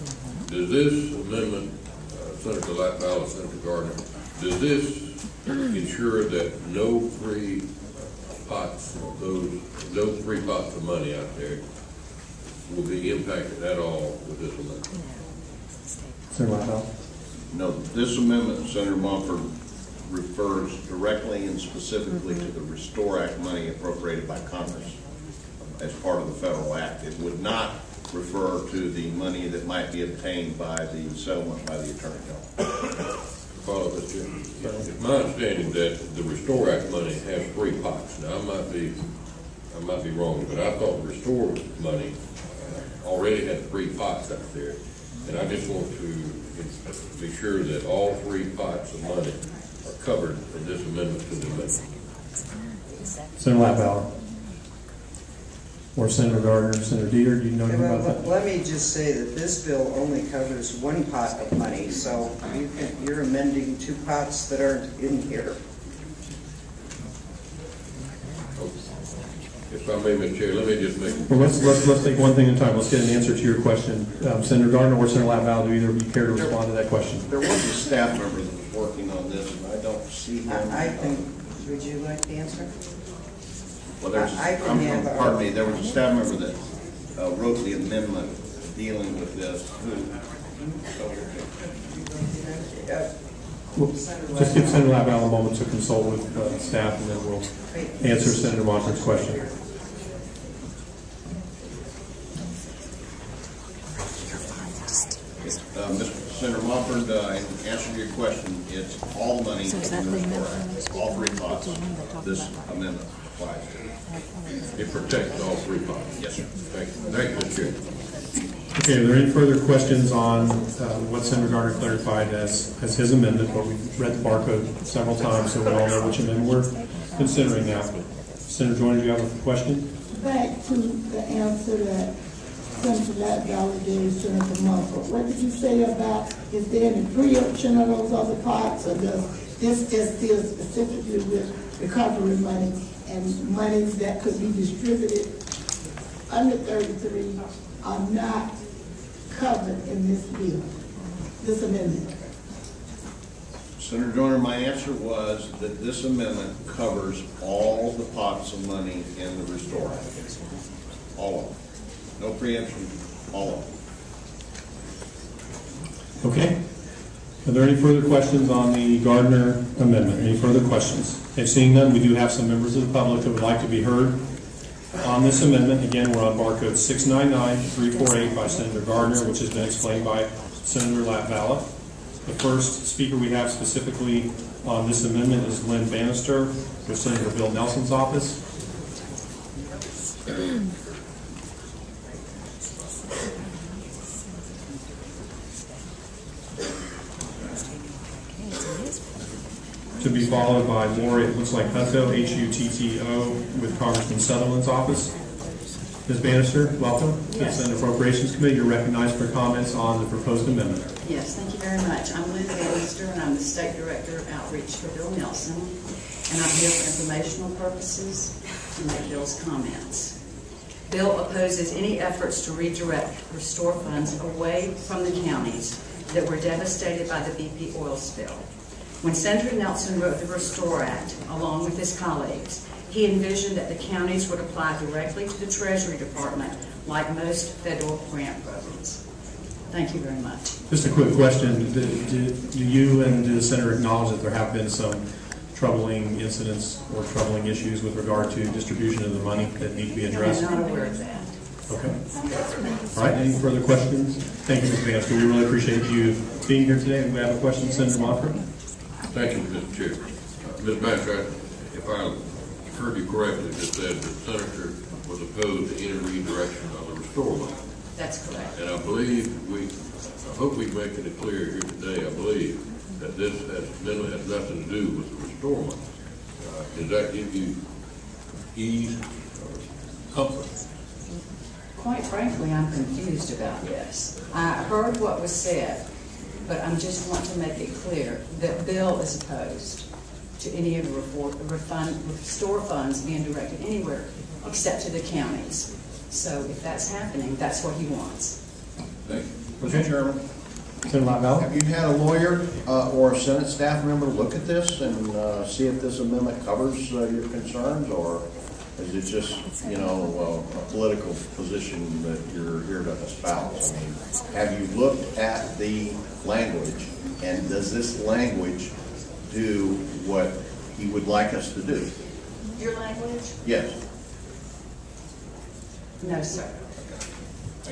Does this amendment, uh, Senator Latvala, Senator Gardiner, does this ensure that no three pots, those, those three pots of money out there will be impacted at all with this amendment? Senator Latvala? No, this amendment, Senator Montford, refers directly and specifically to the Restore Act money appropriated by Congress as part of the federal act. It would not refer to the money that might be obtained by the settlement by the Attorney General. Follow this, Jim. It's my understanding that the Restore Act money has three pots. Now, I might be, I might be wrong, but I thought Restore money uh, already had three pots out there. And I just want to be sure that all three pots of money are covered in this amendment to the amendment. Senator Latvala? Or Senator Gardiner, Senator Detert, do you know anything Well, about let- that? let me just say that this bill only covers one pot of money, so you can, you're amending two pots that aren't in here. If I may, Mr. Chair, let me just make, Well, let's, let's, let's take one thing at a time. Let's get an answer to your question. Um, Senator Gardiner or Senator Latvala, do either of you care to respond to that question? There was a staff member that was working on this, and I don't see him. I, I think, would you like the answer? Well, there's, I- I can I'm- have a- pardon me, there was a staff member that uh, wrote the amendment dealing with this, who, Uh, Well, Just give Senator Latvala a moment to consult with uh, staff, and then we'll answer Senator Montford's question. Uh, Mr. Senator Montford, uh, in answer to your question, it's all money So from is that the the Restore amendment Act, all three Mr. pots. The one they talked This amendment applies to. It protects all three pots. Yes, sir. Thank you, thank you, Chair. Okay, are there any further questions on uh, what Senator Gardiner clarified as, as his amendment? But we've read the barcode several times, so we all know which amendment we're considering now. Senator Joyner, do you have a question? Back to the answer that Senator Latvala gave Senator Montford. What did you say about, is there any preemption of those other parts, or does this just deal specifically with recovery money and monies that could be distributed under thirty-three are not covered in this bill, this amendment? Senator Joyner, my answer was that this amendment covers all the pots of money in the Restore Act. All of them. No preemption, all of them. Okay. Are there any further questions on the Gardiner amendment? Any further questions? Okay, seeing none, we do have some members of the public that would like to be heard on this amendment. Again, we're on barcode 699-348 by Senator Gardiner, which has been explained by Senator Latvala. The first speaker we have specifically on this amendment is Lynn Bannister with Senator Bill Nelson's office. To be followed by more, it looks like Hutto, H-U-T-T-O, with Congressman Southerland's office. Ms. Bannister, welcome. Yes. Consent Appropriations Committee, you're recognized for comments on the proposed amendment. Yes, thank you very much. I'm Lynn Bannister, and I'm the State Director of Outreach for Bill Nelson, and I'm here for informational purposes to make Bill's comments. Bill opposes any efforts to redirect restore funds away from the counties that were devastated by the BP oil spill. When Senator Nelson wrote the Restore Act, along with his colleagues, he envisioned that the counties would apply directly to the Treasury Department like most federal grant programs. Thank you very much. Just a quick question. Do do- do you and the Senator acknowledge that there have been some troubling incidents or troubling issues with regard to distribution of the money that need to be addressed? I'm not aware of that. Okay. All right, any further questions? Thank you, Ms. Bannister. We really appreciate you being here today. Do we have a question, Senator Montford? Thank you, Mr. Chair. Uh, Ms. Bannister, if I heard you correctly, that said the senator was opposed to any redirection of the restore money. That's correct. And I believe we, I hope we're making it clear here today, I believe, that this has, amendment has nothing to do with the restore money. Uh, Does that give you ease or comfort? Quite frankly, I'm confused about this. I heard what was said, but I'm just want to make it clear that Bill is opposed to any of the refor- refund, restore funds being directed anywhere except to the counties. So if that's happening, that's what he wants. Thank you. Mr. Chairman, Senator Latvala? have you had a lawyer uh, or a Senate staff member look at this and uh, see if this amendment covers uh, your concerns, or is it just, you know, uh, a political position that you're here to espouse? I mean, have you looked at the language, and does this language do what he would like us to do? Your language? Yes. No, sir.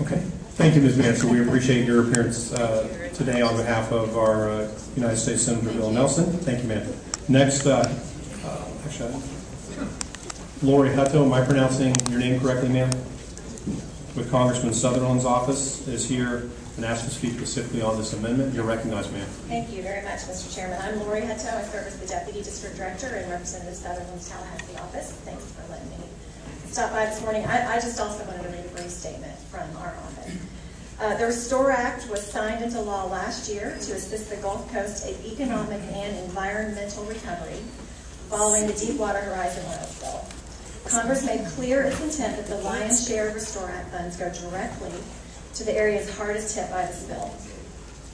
Okay. Thank you, Ms. Mansell. We appreciate your appearance uh, today on behalf of our uh, United States Senator Bill Nelson. Thank you, ma'am. Next, uh, uh, actually, Lori Hutto, am I pronouncing your name correctly, ma'am? With Congressman Southerland's office is here and asked to speak specifically on this amendment. You're recognized, ma'am. Thank you very much, Mr. Chairman. I'm Lori Hutto. I serve as the Deputy District Director in Representative Southerland's Tallahassee office. Thanks for letting me stop by this morning. I, I just also wanted to read a brief statement from our office. Uh, the Restore Act was signed into law last year to assist the Gulf Coast in economic and environmental recovery following the Deepwater Horizon oil spill. Congress made clear its intent that the lion's share of Restore Act funds go directly to the areas hardest hit by the spill.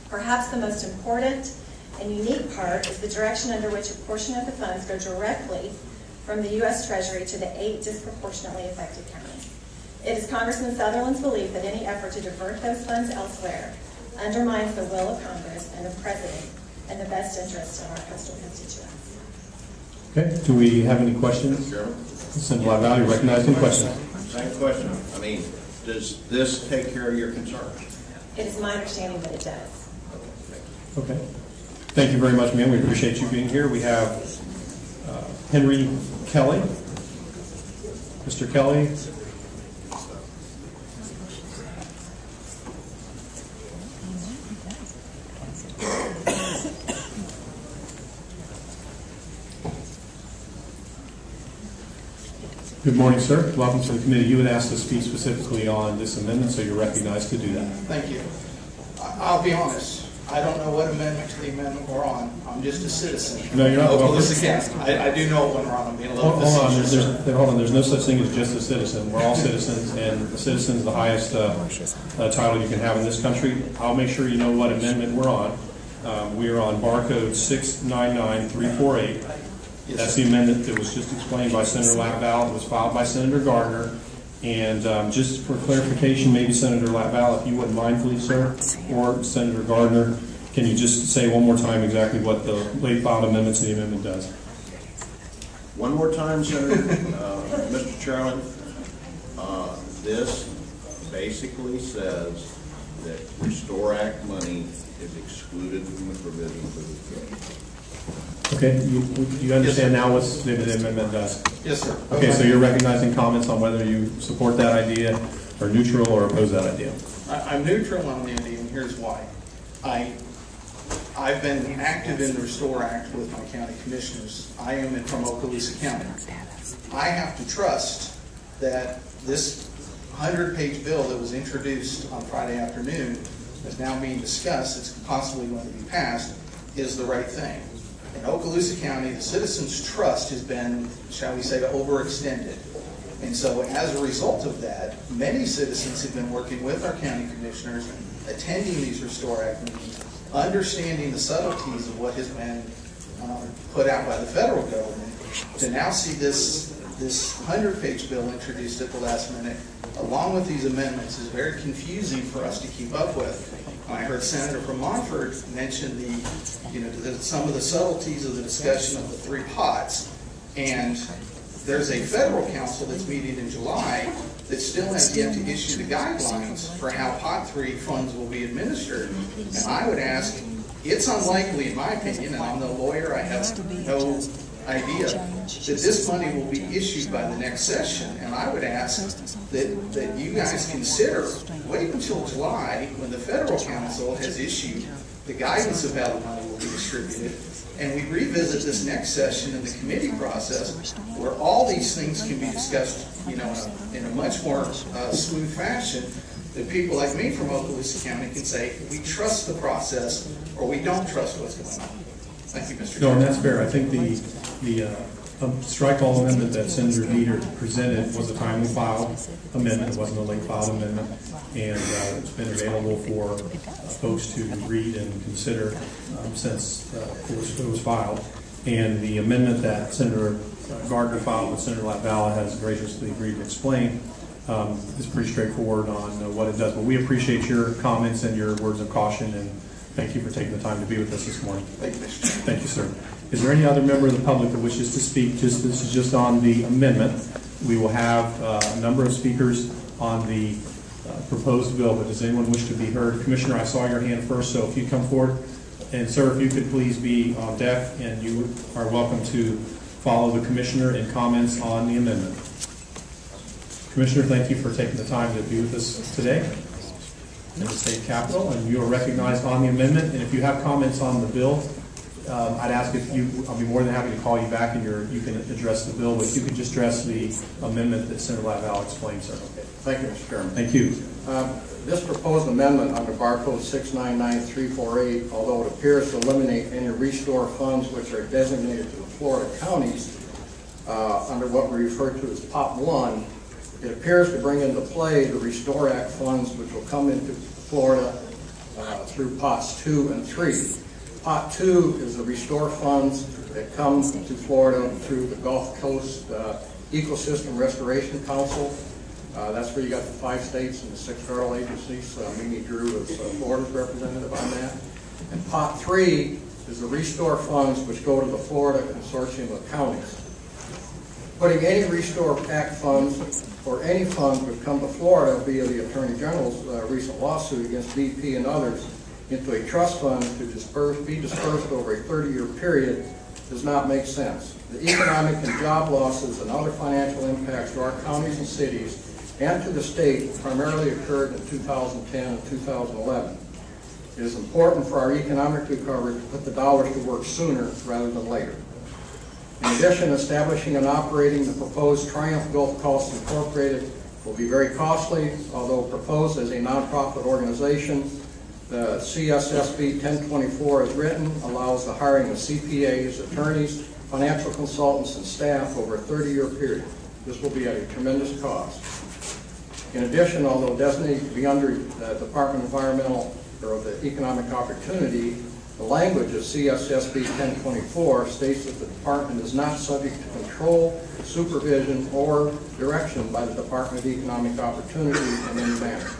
Perhaps the most important and unique part is the direction under which a portion of the funds go directly from the U.S. Treasury to the eight disproportionately affected counties. It is Congressman Southerland's belief that any effort to divert those funds elsewhere undermines the will of Congress and the President and the best interests of our coastal constituents. Okay. Do we have any questions? Chairman? Senator Latvala, you're recognized. Any questions? Same question. I mean, does this take care of your concerns? It is my understanding that it does. Okay. Thank you very much, ma'am. We appreciate you being here. We have uh, Henry Kelly. Mr. Kelly? Good morning, sir. Welcome to the committee. You had asked to speak specifically on this amendment, so you're recognized to do that. Thank you. I'll be honest, I don't know what amendment to the amendment we're on. I'm just a citizen. No, you're not Of this County. I, I do know when we're on. I'm being a little Hold hold on, there's, there's, hold on, there's no such thing as just a citizen. We're all citizens, and the citizen's the highest uh, uh, title you can have in this country. I'll make sure you know what amendment we're on. Um, We are on barcode 699348. That's the amendment that was just explained by Senator Latvala. It was filed by Senator Gardiner. And um, just for clarification, maybe Senator Latvala, if you wouldn't mind, please, sir, or Senator Gardiner, can you just say one more time exactly what the late filed amendment to the amendment does? One more time, Senator, uh, Mr. Chairman, uh, this basically says that Restore Act money is excluded from the provisions of this bill. Okay, you, you understand now what the the amendment does? Yes, sir. Okay, so you're recognizing comments on whether you support that idea, or neutral, or oppose that idea? I- I'm neutral on the idea, and here's why. I, I've been active in the Restore Act with my county commissioners. I am in- from Okaloosa County. I have to trust that this 100-page bill that was introduced on Friday afternoon, is now being discussed, it's possibly going to be passed, is the right thing. In Okaloosa County, the citizens' trust has been, shall we say, overextended. And so as a result of that, many citizens have been working with our county commissioners, attending these Restore Act meetings, understanding the subtleties of what has been um, put out by the federal government, to now see this, this 100-page bill introduced at the last minute, along with these amendments, is very confusing for us to keep up with. I heard Senator from Montford mention the, you know, the, some of the subtleties of the discussion of the three pots. And there's a federal council that's meeting in July that still has yet to issue the guidelines for how pot three funds will be administered. And I would ask, it's unlikely, in my opinion, and I'm no lawyer, I have no idea that this money will be issued by the next session, and I would ask that, that you guys consider, wait until July, when the federal council has issued the guidance of how the money will be distributed, and we revisit this next session in the committee process, where all these things can be discussed, you know, in a, in a much more uh, smooth fashion, that people like me from Okaloosa County can say, we trust the process, or we don't trust what's going on. Thank you, Mr. No, and that's fair. I think the, the uh, strike all amendment that Senator Detert presented was a timely filed amendment. It wasn't a late filed amendment. And uh, it's been available for uh, folks to read and consider um, since uh, it was, it was filed. And the amendment that Senator Gardiner filed with Senator Latvala has graciously agreed to explain um, is pretty straightforward on uh, what it does. But we appreciate your comments and your words of caution, and thank you for taking the time to be with us this morning. Thank you, Mr. Thank you, sir. Is there any other member of the public that wishes to speak? Just, this is just on the amendment. We will have uh, a number of speakers on the uh, proposed bill, but does anyone wish to be heard? Commissioner, I saw your hand first, so if you come forward. And sir, if you could please be on deck, and you are welcome to follow the commissioner in comments on the amendment. Commissioner, thank you for taking the time to be with us today in the state capitol, and you are recognized on the amendment. And if you have comments on the bill, um, I'd ask if you, I'll be more than happy to call you back and you're, you can address the bill, but you could just address the amendment that Senator Latvala explained, sir. Thank you, Mr. Chairman. Thank you. Um, This proposed amendment under barcode 699348, although it appears to eliminate any restore funds which are designated to the Florida counties uh, under what we refer to as Pot 1, it appears to bring into play the Restore Act funds which will come into Florida uh, through POTS 2 and 3. Pot 2 is the restore funds that come to Florida through the Gulf Coast uh, Ecosystem Restoration Council. Uh, That's where you got the five states and the six federal agencies. Uh, Mimi Drew is uh, Florida's representative on that. And Pot 3 is the restore funds which go to the Florida Consortium of Counties. Putting any Restore Act funds or any funds which come to Florida via the Attorney General's uh, recent lawsuit against BP and others into a trust fund to disperse, be dispersed over a 30-year period does not make sense. The economic and job losses and other financial impacts to our counties and cities and to the state primarily occurred in 2010 and 2011. It is important for our economic recovery to put the dollars to work sooner rather than later. In addition, establishing and operating the proposed Triumph Gulf Coast Incorporated will be very costly, although proposed as a nonprofit organization. The CSSB 1024 as written allows the hiring of CPAs, attorneys, financial consultants, and staff over a 30-year period. This will be at a tremendous cost. In addition, although designated to be under the Department of Environmental or the Economic Opportunity, the language of CSSB 1024 states that the department is not subject to control, supervision, or direction by the Department of Economic Opportunity in any manner.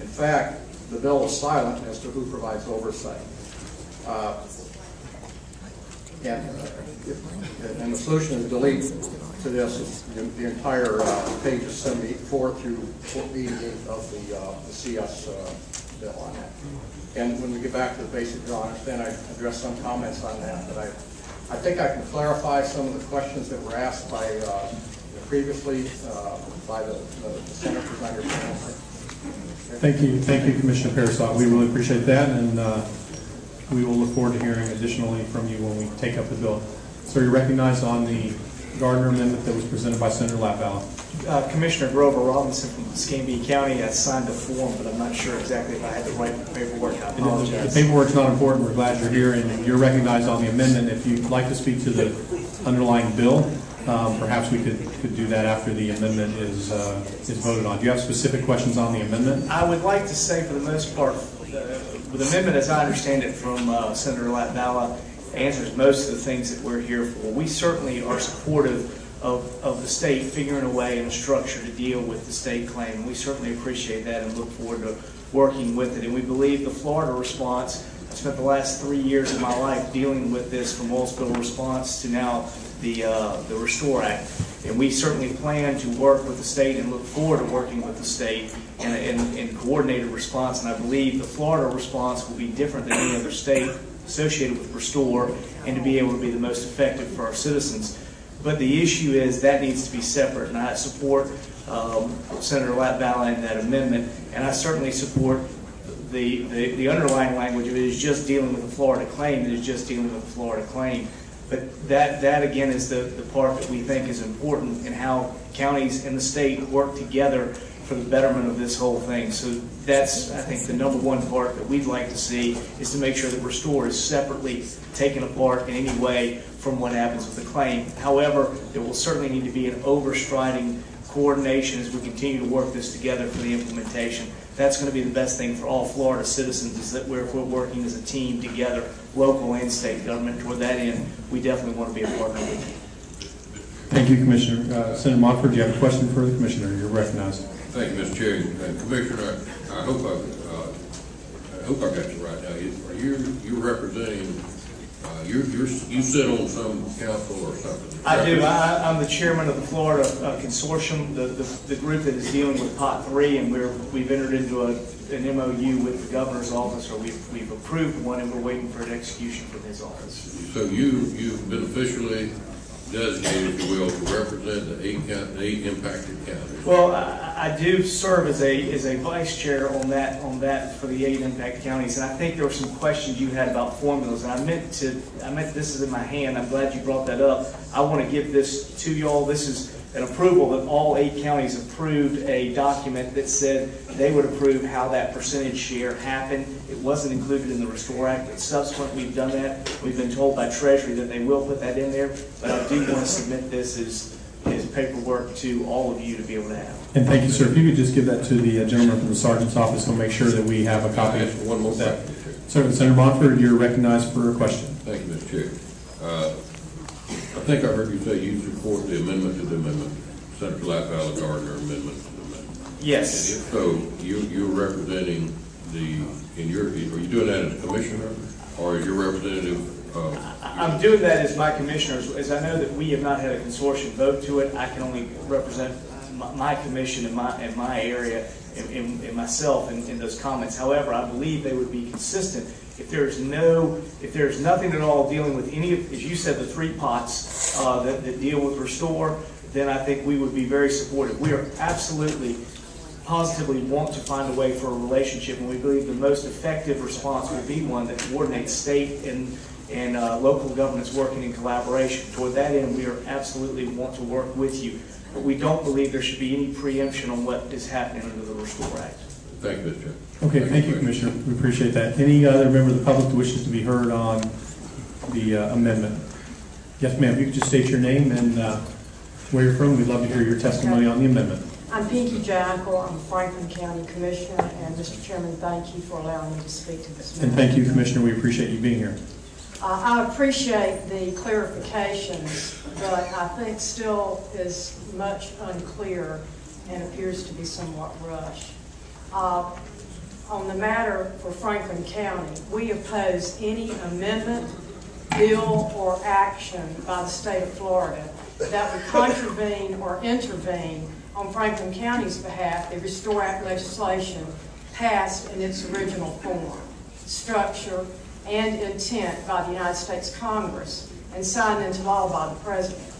In fact, the bill is silent as to who provides oversight. Uh, And, uh, and the solution is delete to this the the entire uh, pages 74 through 88 of the, uh, the CS uh, bill on that. And when we get back to the basic bill, understand I addressed some comments on that, but I, I think I can clarify some of the questions that were asked by, uh, previously, uh, by the, the senators on your panel. Thank you, thank you, Commissioner Parisot. We really appreciate that, and uh, we will look forward to hearing additionally from you when we take up the bill. So you're recognized on the Gardiner amendment that was presented by Senator Latvala. Uh, Commissioner Grover Robinson from Escambia County has signed the form, but I'm not sure exactly if I had the right paperwork. I And The apologize. paperwork's not important, we're glad you're here, and you're recognized on the amendment. If you'd like to speak to the underlying bill, um, perhaps we could, could do that after the amendment is, uh, is voted on. Do you have specific questions on the amendment? I would like to say, for the most part, uh, the amendment, as I understand it from uh, Senator Latvala, answers most of the things that we're here for. We certainly are supportive of, of the state figuring a way and a structure to deal with the state claim. We certainly appreciate that and look forward to working with it. And we believe the Florida response, I spent the last three years of my life dealing with this from oil spill response to now the, uh, the Restore Act. And we certainly plan to work with the state and look forward to working with the state in, in, in coordinated response. And I believe the Florida response will be different than any other state associated with Restore and to be able to be the most effective for our citizens. But the issue is that needs to be separate, and I support um, Senator Latvala in that amendment, and I certainly support the, the, the underlying language of it is just dealing with a Florida claim, it is just dealing with a Florida claim. But that, that again is the, the part that we think is important in how counties and the state work together for the betterment of this whole thing. So that's, I think, the number one part that we'd like to see is to make sure that Restore is separately taken apart in any way from what happens with the claim. However, there will certainly need to be an overstriding coordination as we continue to work this together for the implementation. That's going to be the best thing for all Florida citizens is that we're, if we're working as a team together, local and state government, toward that end, we definitely want to be a partner with you. Thank you, Commissioner. Uh, Senator Montford, do you have a question for the Commissioner? You're recognized. Thank you, Mr. Chair. Uh, Commissioner, I I hope I, uh, I hope I got you right now. You- Are you, you're representing, you're, you're, you sit on some council or something? I do. I, I'm the chairman of the Florida uh, Consortium, the, the, the group that is dealing with Pot Three, and we're, we've entered into a, an MOU with the governor's office, or we've, we've approved one, and we're waiting for an execution from his office. So you, you've been officially designated, you will, to represent the eight, coun- the eight impacted counties. Well, I, I do serve as a, as a vice chair on that, on that for the eight impact counties, and I think there were some questions you had about formulas, and I meant to, I meant, this is in my hand, I'm glad you brought that up. I want to give this to y'all, this is an approval that all eight counties approved a document that said they would approve how that percentage share happened. It wasn't included in the Restore Act, but subsequent, we've done that. We've been told by Treasury that they will put that in there, but I do want to submit this as, as paperwork to all of you to be able to have. And thank you, sir. If you could just give that to the uh, gentleman from the sergeant's office, we'll make sure that we have a copy. Ask one more that. question, Sir, Senator Montford, you're recognized for a question. Thank you, Mr. Chair. Uh, I think I heard you say you support the amendment to the amendment, Senator Latvala Gardiner amendment to the amendment. Yes. And if so, you, you're representing the, in your, view, are you doing that as a commissioner, or is your representative uh, of? I'm doing that as my commissioners, as I know that we have not had a consortium vote to it, I can only represent my, my commission in my, in my area and, and and myself in, in those comments. However, I believe they would be consistent if there's no, if there's nothing at all dealing with any of, as you said, the three pots, uh, that, that deal with restore, then I think we would be very supportive. We are absolutely positively want to find a way for a relationship, and we believe the most effective response would be one that coordinates state and, and uh, local governments working in collaboration. Toward that end, we are absolutely want to work with you, but we don't believe there should be any preemption on what is happening under the Restore Act. Thank you, Mr. Chair. Okay, thank you, Commissioner. We appreciate that. Any other member of the public that wishes to be heard on the uh, amendment? Yes, ma'am. You can just state your name and uh, where you're from. We'd love to hear your testimony on the amendment. I'm Pinki Jackel, I'm Franklin County Commissioner, and Mr. Chairman, thank you for allowing me to speak to this Matter. And matter. thank you, Commissioner. We appreciate you being here. Uh, I appreciate the clarifications, but I think still is much unclear and appears to be somewhat rushed. Uh, On the matter for Franklin County, we oppose any amendment, bill, or action by the state of Florida that would contravene or intervene on Franklin County's behalf the Restore Act legislation passed in its original form, structure, and intent by the United States Congress and signed into law by the President.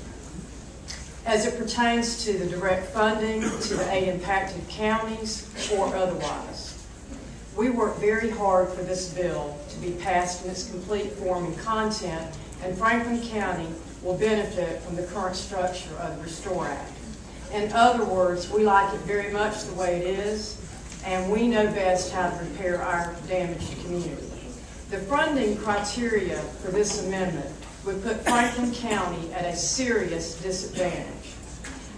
As it pertains to the direct funding to the eight impacted counties or otherwise. We worked very hard for this bill to be passed in its complete form and content, and Franklin County will benefit from the current structure of the Restore Act. In other words, we like it very much the way it is, and we know best how to repair our damaged community. The funding criteria for this amendment would put Franklin County at a serious disadvantage.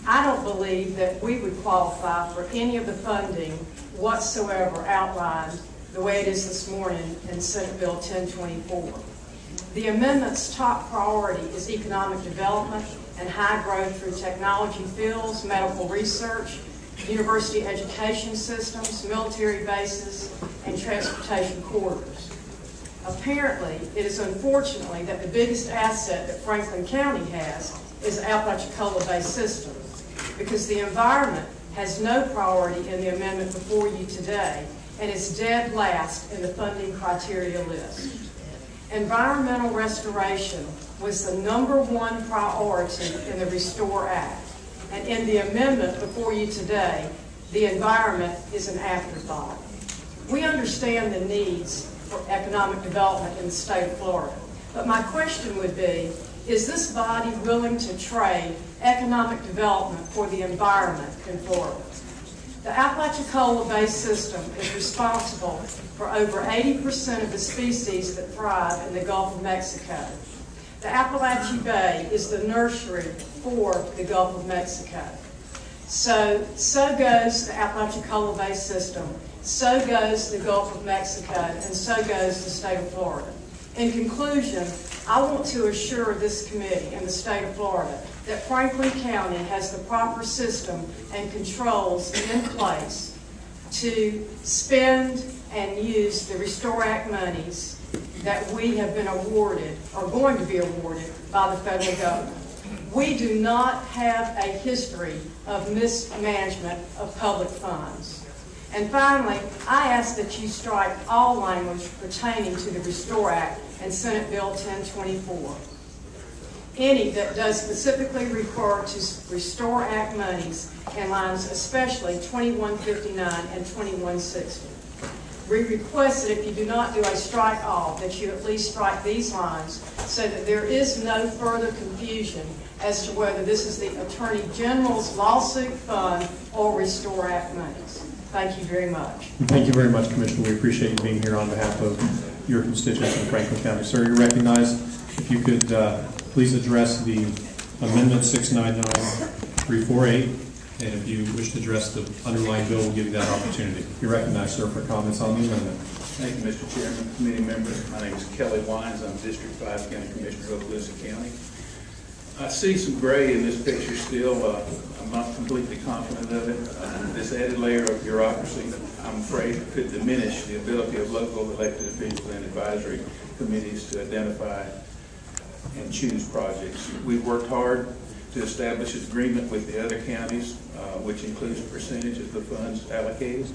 I don't believe that we would qualify for any of the funding whatsoever outlined the way it is this morning in Senate Bill 1024. The amendment's top priority is economic development and high growth through technology fields, medical research, university education systems, military bases, and transportation corridors. Apparently, it is unfortunately that the biggest asset that Franklin County has is the Apalachicola Bay system, because the environment has no priority in the amendment before you today and is dead last in the funding criteria list. environmental restoration was the number one priority in the Restore Act. And in the amendment before you today, the environment is an afterthought. We understand the needs for economic development in the state of Florida. But my question would be, is this body willing to trade economic development for the environment in Florida? The Apalachicola Bay system is responsible for over 80% of the species that thrive in the Gulf of Mexico. The Appalachian Bay is the nursery for the Gulf of Mexico. So, so goes the Apalachicola Bay system, so goes the Gulf of Mexico, and so goes the state of Florida. In conclusion, I want to assure this committee and the state of Florida that Franklin County has the proper system and controls in place to spend and use the Restore Act monies that we have been awarded, or going to be awarded, by the federal government. We do not have a history of mismanagement of public funds. And finally, I ask that you strike all language pertaining to the Restore Act and Senate Bill 1024. Any that does specifically refer to Restore Act monies and lines especially 2159 and 2160. We request that if you do not do a strike all, that you at least strike these lines so that there is no further confusion as to whether this is the Attorney General's lawsuit fund or Restore Act monies. Thank you very much. Thank you very much, Commissioner. We appreciate you being here on behalf of your constituents in Franklin County. Sir, you're recognized. If you could uh, please address the Amendment 699348, and if you wish to address the underlying bill, we'll give you that opportunity. You're recognized, sir, for comments on the amendment. Thank you, Mr. Chairman, committee members. My name is Kelly Windes. I'm District 5 County Commissioner of Okaloosa County. I see some gray in this picture still. Uh, I'm not completely confident of it. Uh, This added layer of bureaucracy, I'm afraid, could diminish the ability of local elected officials and advisory committees to identify and choose projects. We've worked hard to establish agreement with the other counties, uh, which includes a percentage of the funds allocated.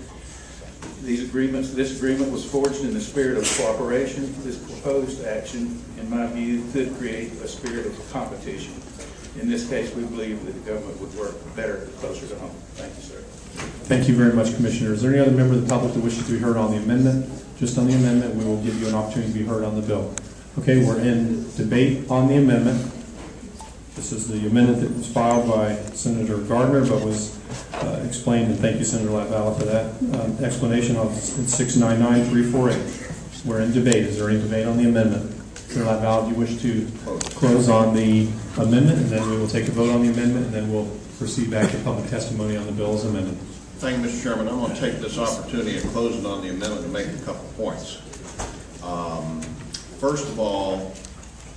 These agreements, this agreement was forged in the spirit of cooperation. This proposed action, in my view, could create a spirit of competition. In this case, we believe that the government would work better closer to home. Thank you, sir. Thank you very much, Commissioner. Is there any other member of the public that wishes to be heard on the amendment? Just on the amendment, we will give you an opportunity to be heard on the bill. Okay, we're in debate on the amendment. This is the amendment that was filed by Senator Gardiner, but was uh, explained, and thank you, Senator Latvala, for that um, explanation of 699-348. We're in debate. Is there any debate on the amendment? Senator Latvala, do you wish to close on the amendment, and then we will take a vote on the amendment, and then we'll proceed back to public testimony on the bill as amended? Thank you, Mr. Chairman. I'm going to take this opportunity of closing on the amendment to make a couple points. Um, First of all,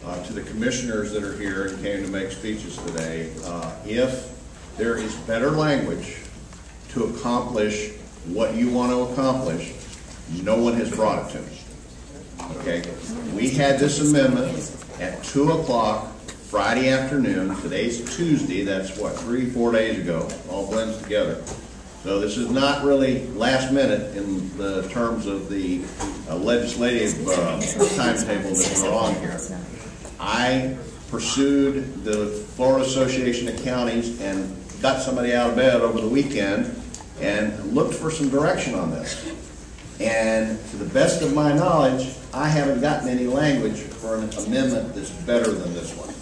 uh, to the commissioners that are here and came to make speeches today, uh, if there is better language to accomplish what you want to accomplish, no one has brought it to me. Okay? We had this amendment at 2 o'clock Friday afternoon. Today's Tuesday. That's what, three, four days ago. All blends together. So this is not really last minute in the terms of the uh, legislative uh, timetable that we're on here. I pursued the Florida Association of Counties and got somebody out of bed over the weekend and looked for some direction on this. And to the best of my knowledge, I haven't gotten any language for an amendment that's better than this one.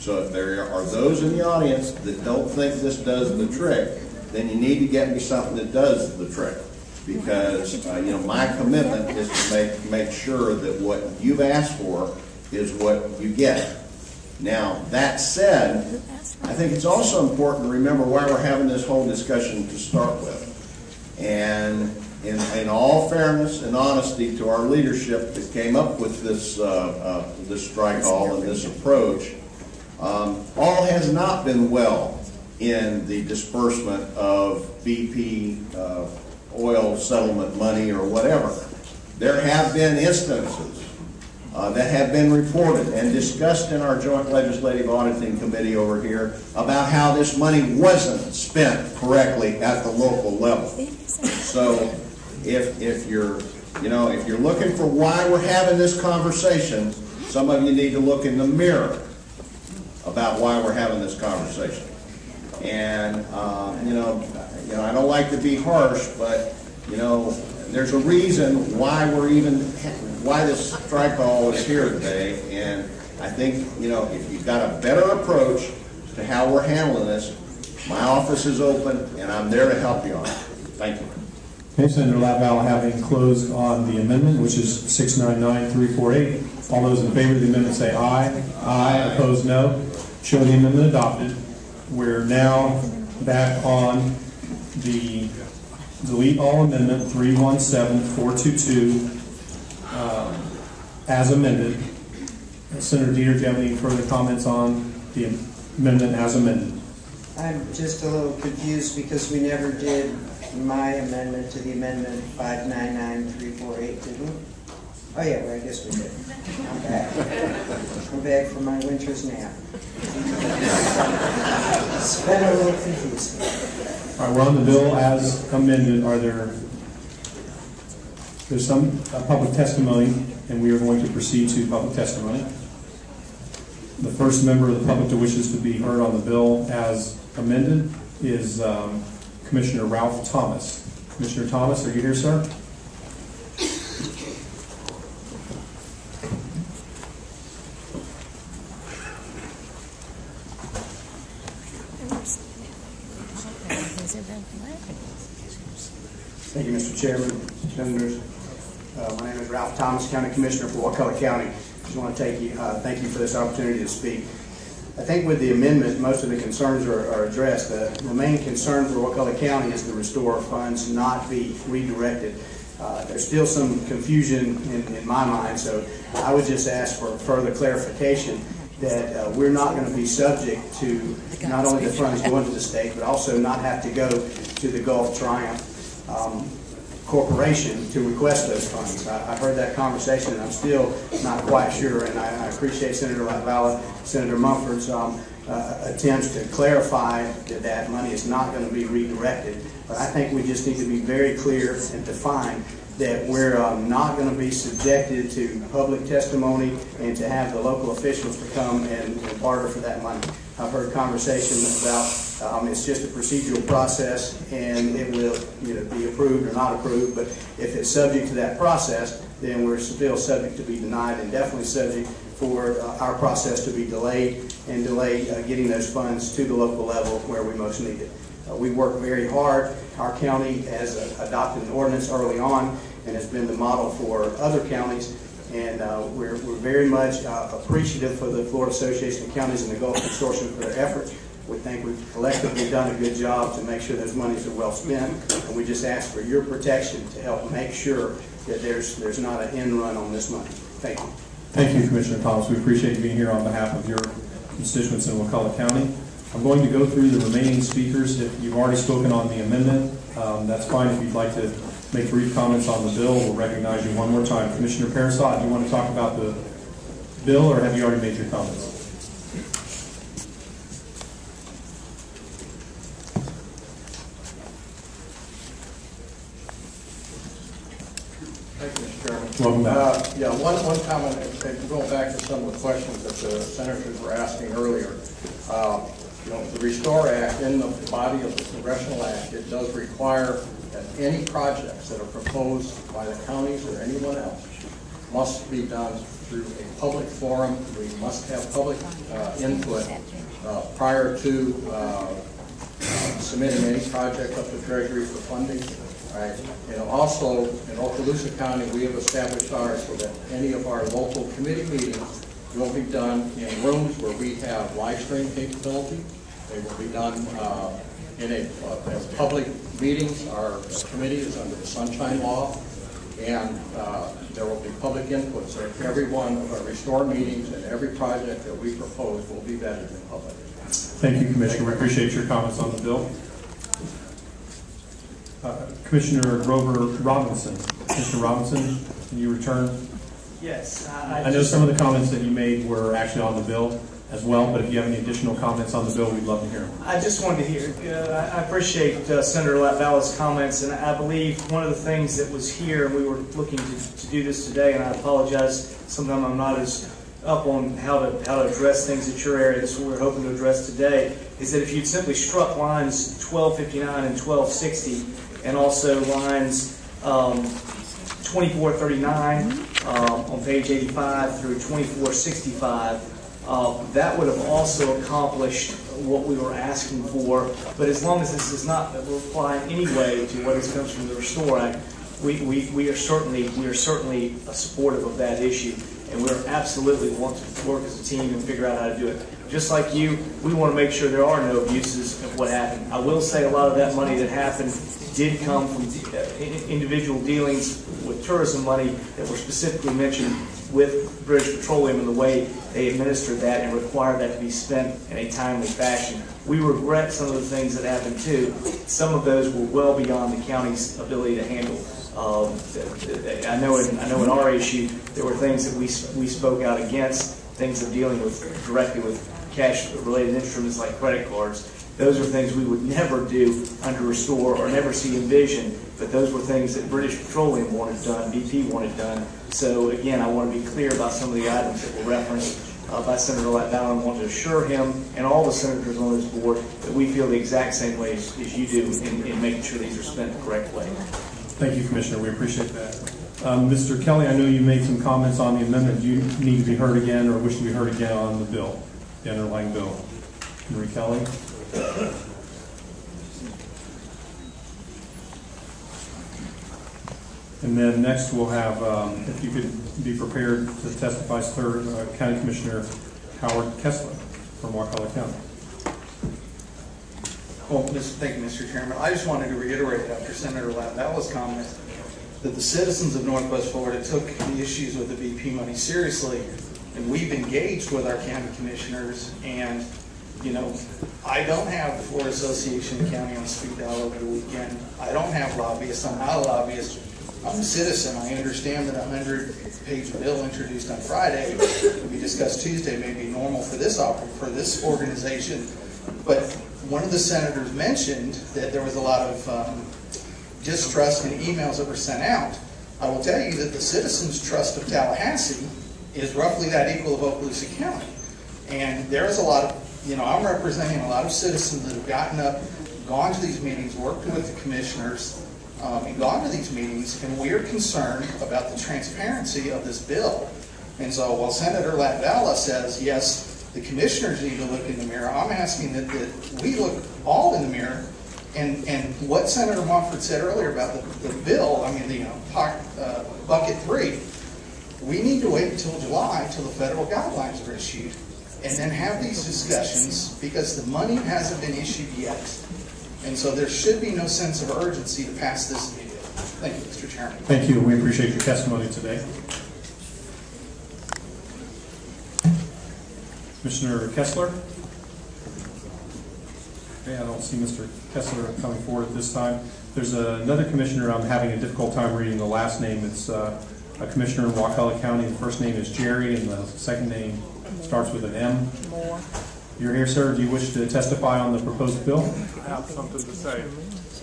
So if there are those in the audience that don't think this does the trick, then you need to get me something that does the trick. Because, uh, you know, my commitment is to make, make sure that what you've asked for is what you get. Now, that said, I think it's also important to remember why we're having this whole discussion to start with. And in, in all fairness and honesty to our leadership that came up with this, uh, uh, this strike all and this approach, um, all has not been well in the disbursement of BP uh, oil settlement money or whatever. There have been instances uh, that have been reported and discussed in our joint legislative auditing committee over here about how this money wasn't spent correctly at the local level. So if, if you're You know, if you're looking for why we're having this conversation, some of you need to look in the mirror about why we're having this conversation. And, uh, you know, you know, I don't like to be harsh, but, you know, there's a reason why we're even, why this strike call is here today. And I think, you know, if you've got a better approach to how we're handling this, my office is open and I'm there to help you on it. Thank you. Okay, Senator Latvala, having closed on the amendment, which is 699348, all those in favor of the amendment say aye. Aye. Opposed, no. Show the amendment adopted. We're now back on the delete all amendment 317422 um, as amended. Senator Detert, do you have any further comments on the amendment as amended? I'm just a little confused because we never did my amendment to the amendment 599348, did we? Oh, yeah, well, I guess we did. I'm back. I'm back from my winter's nap. It's been a little confusing. All right, we're on the bill as amended. Are there, there's some uh, public testimony, and we are going to proceed to public testimony. The first member of the public that wishes to be heard on the bill as amended is um, Commissioner Ralph Thomas. Commissioner Thomas, are you here, sir? Thank you, Mr. Chairman, Senators. Uh, My name is Ralph Thomas, County Commissioner for Wakulla County. Just want to take you, uh, thank you for this opportunity to speak. I think with the amendment, most of the concerns are are addressed. The the main concern for Wakulla County is the restore funds not be redirected. Uh, There's still some confusion in in my mind, so I would just ask for further clarification that uh, we're not going to be subject to not only the funds going to the state, but also not have to go to the Gulf Triumph um, Corporation to request those funds. I heard that conversation, and I'm still not quite sure, and I I appreciate Senator Latvala, Senator Montford's um, uh, attempts to clarify that that money is not going to be redirected. But I think we just need to be very clear and define that we're um, not going to be subjected to public testimony and to have the local officials to come and and barter for that money. I've heard conversation about um, it's just a procedural process and it will, you know, be approved or not approved. But if it's subject to that process, then we're still subject to be denied and definitely subject for uh, our process to be delayed and delay uh, getting those funds to the local level where we most need it. Uh, We work very hard. Our county has uh, adopted an ordinance early on and has been the model for other counties. And uh, we're, we're very much uh, appreciative for the Florida Association of Counties and the Gulf Consortium for their efforts. We think we've collectively done a good job to make sure those monies are well spent. And we just ask for your protection to help make sure that there's, there's not an end run on this money. Thank you. Thank you, Commissioner Thomas. We appreciate you being here on behalf of your constituents in Wakulla County. I'm going to go through the remaining speakers. If you've already spoken on the amendment, um, that's fine. If you'd like to make brief comments on the bill, we'll recognize you one more time. Commissioner Parisot, do you want to talk about the bill, or have you already made your comments? Thank you, Mr. Chairman. Welcome back. Uh, Yeah, one, one comment, going back to some of the questions that the senators were asking earlier. Uh, You know, the Restore Act, in the body of the Congressional Act, it does require that any projects that are proposed by the counties or anyone else must be done through a public forum. We must have public uh, input uh, prior to uh, submitting any project up to Treasury for funding. Right. And also, in Okaloosa County, we have established ours so that any of our local committee meetings will be done in rooms where we have live stream capability. They will be done uh, in a, uh, as public meetings. Our committee is under the Sunshine Law, and uh, there will be public input. So every one of our restore meetings and every project that we propose will be vetted in public. Thank you, Commissioner. We appreciate your comments on the bill. Uh, Commissioner Grover Robinson. Mr. Robinson, can you return? Yes. I know some of the comments that you made were actually on the bill. As well, but if you have any additional comments on the bill, we'd love to hear them. I just wanted to hear, uh, I appreciate uh, Senator Latvala's comments, and I believe one of the things that was here, and we were looking to, to do this today, and I apologize, sometimes I'm not as up on how to, how to address things at your area, this is what we're hoping to address today, is that if you'd simply struck lines 1259 and 1260, and also lines um, 2439 um, on page 85 through 2465, uh, that would have also accomplished what we were asking for. But as long as this does not apply in any way to what has comes from the Restore Act, we, we, we are certainly we are certainly supportive of that issue, and we're absolutely want to work as a team and figure out how to do it. Just like you, we want to make sure there are no abuses of what happened. I will say a lot of that money that happened did come from uh, individual dealings with tourism money that were specifically mentioned with British Petroleum and the way they administered that and required that to be spent in a timely fashion. We regret some of the things that happened too. Some of those were well beyond the county's ability to handle. Um, I know in, I know in our issue, there were things that we, we spoke out against, things of dealing with directly with cash-related instruments like credit cards. Those are things we would never do under Restore or never see envision, but those were things that British Petroleum wanted done, BP wanted done. So again, I want to be clear about some of the items that were referenced uh, by Senator Latvala and want to assure him and all the senators on this board that we feel the exact same way as, as you do in, in making sure these are spent the correct way. Thank you, Commissioner, we appreciate that. Um, Mr. Kelly, I know you made some comments on the amendment. Do you need to be heard again or wish to be heard again on the bill, the underlying bill? Marie Kelly? And then next we'll have, um, if you could be prepared to testify, Sir, uh, County Commissioner Howard Kessler from Wakulla County. Well, Mr. thank you, Mr. Chairman. I just wanted to reiterate after Senator Latvala's comments that the citizens of Northwest Florida took the issues with the BP money seriously, and we've engaged with our county commissioners, and, you know, I don't have the Florida Association of County on speed dial over the weekend. I don't have lobbyists. I'm not a lobbyist. I'm a citizen. I understand that a hundred-page bill introduced on Friday, to be discussed Tuesday, may be normal for this, op- for this organization, but one of the senators mentioned that there was a lot of um, distrust in emails that were sent out. I will tell you that the citizens' trust of Tallahassee is roughly that equal of Okaloosa County. And there's a lot of, you know, I'm representing a lot of citizens that have gotten up, gone to these meetings, worked with the commissioners, um, and gone to these meetings, and we're concerned about the transparency of this bill. And so while Senator Latvala says, yes, the commissioners need to look in the mirror, I'm asking that, that we look all in the mirror. And, and what Senator Montford said earlier about the, the bill, I mean, the, you know, poc- uh, bucket three, we need to wait until July, till the federal guidelines are issued, and then have these discussions, because the money hasn't been issued yet. And so there should be no sense of urgency to pass this immediately. Thank you, Mr. Chairman. Thank you, we appreciate your testimony today. Commissioner Kessler? Okay, I don't see Mr. Kessler coming forward at this time. There's another commissioner I'm having a difficult time reading the last name. It's uh, a commissioner in Wakulla County. The first name is Jerry, and the second name starts with an M. You're here, sir. Do you wish to testify on the proposed bill? I have something to say.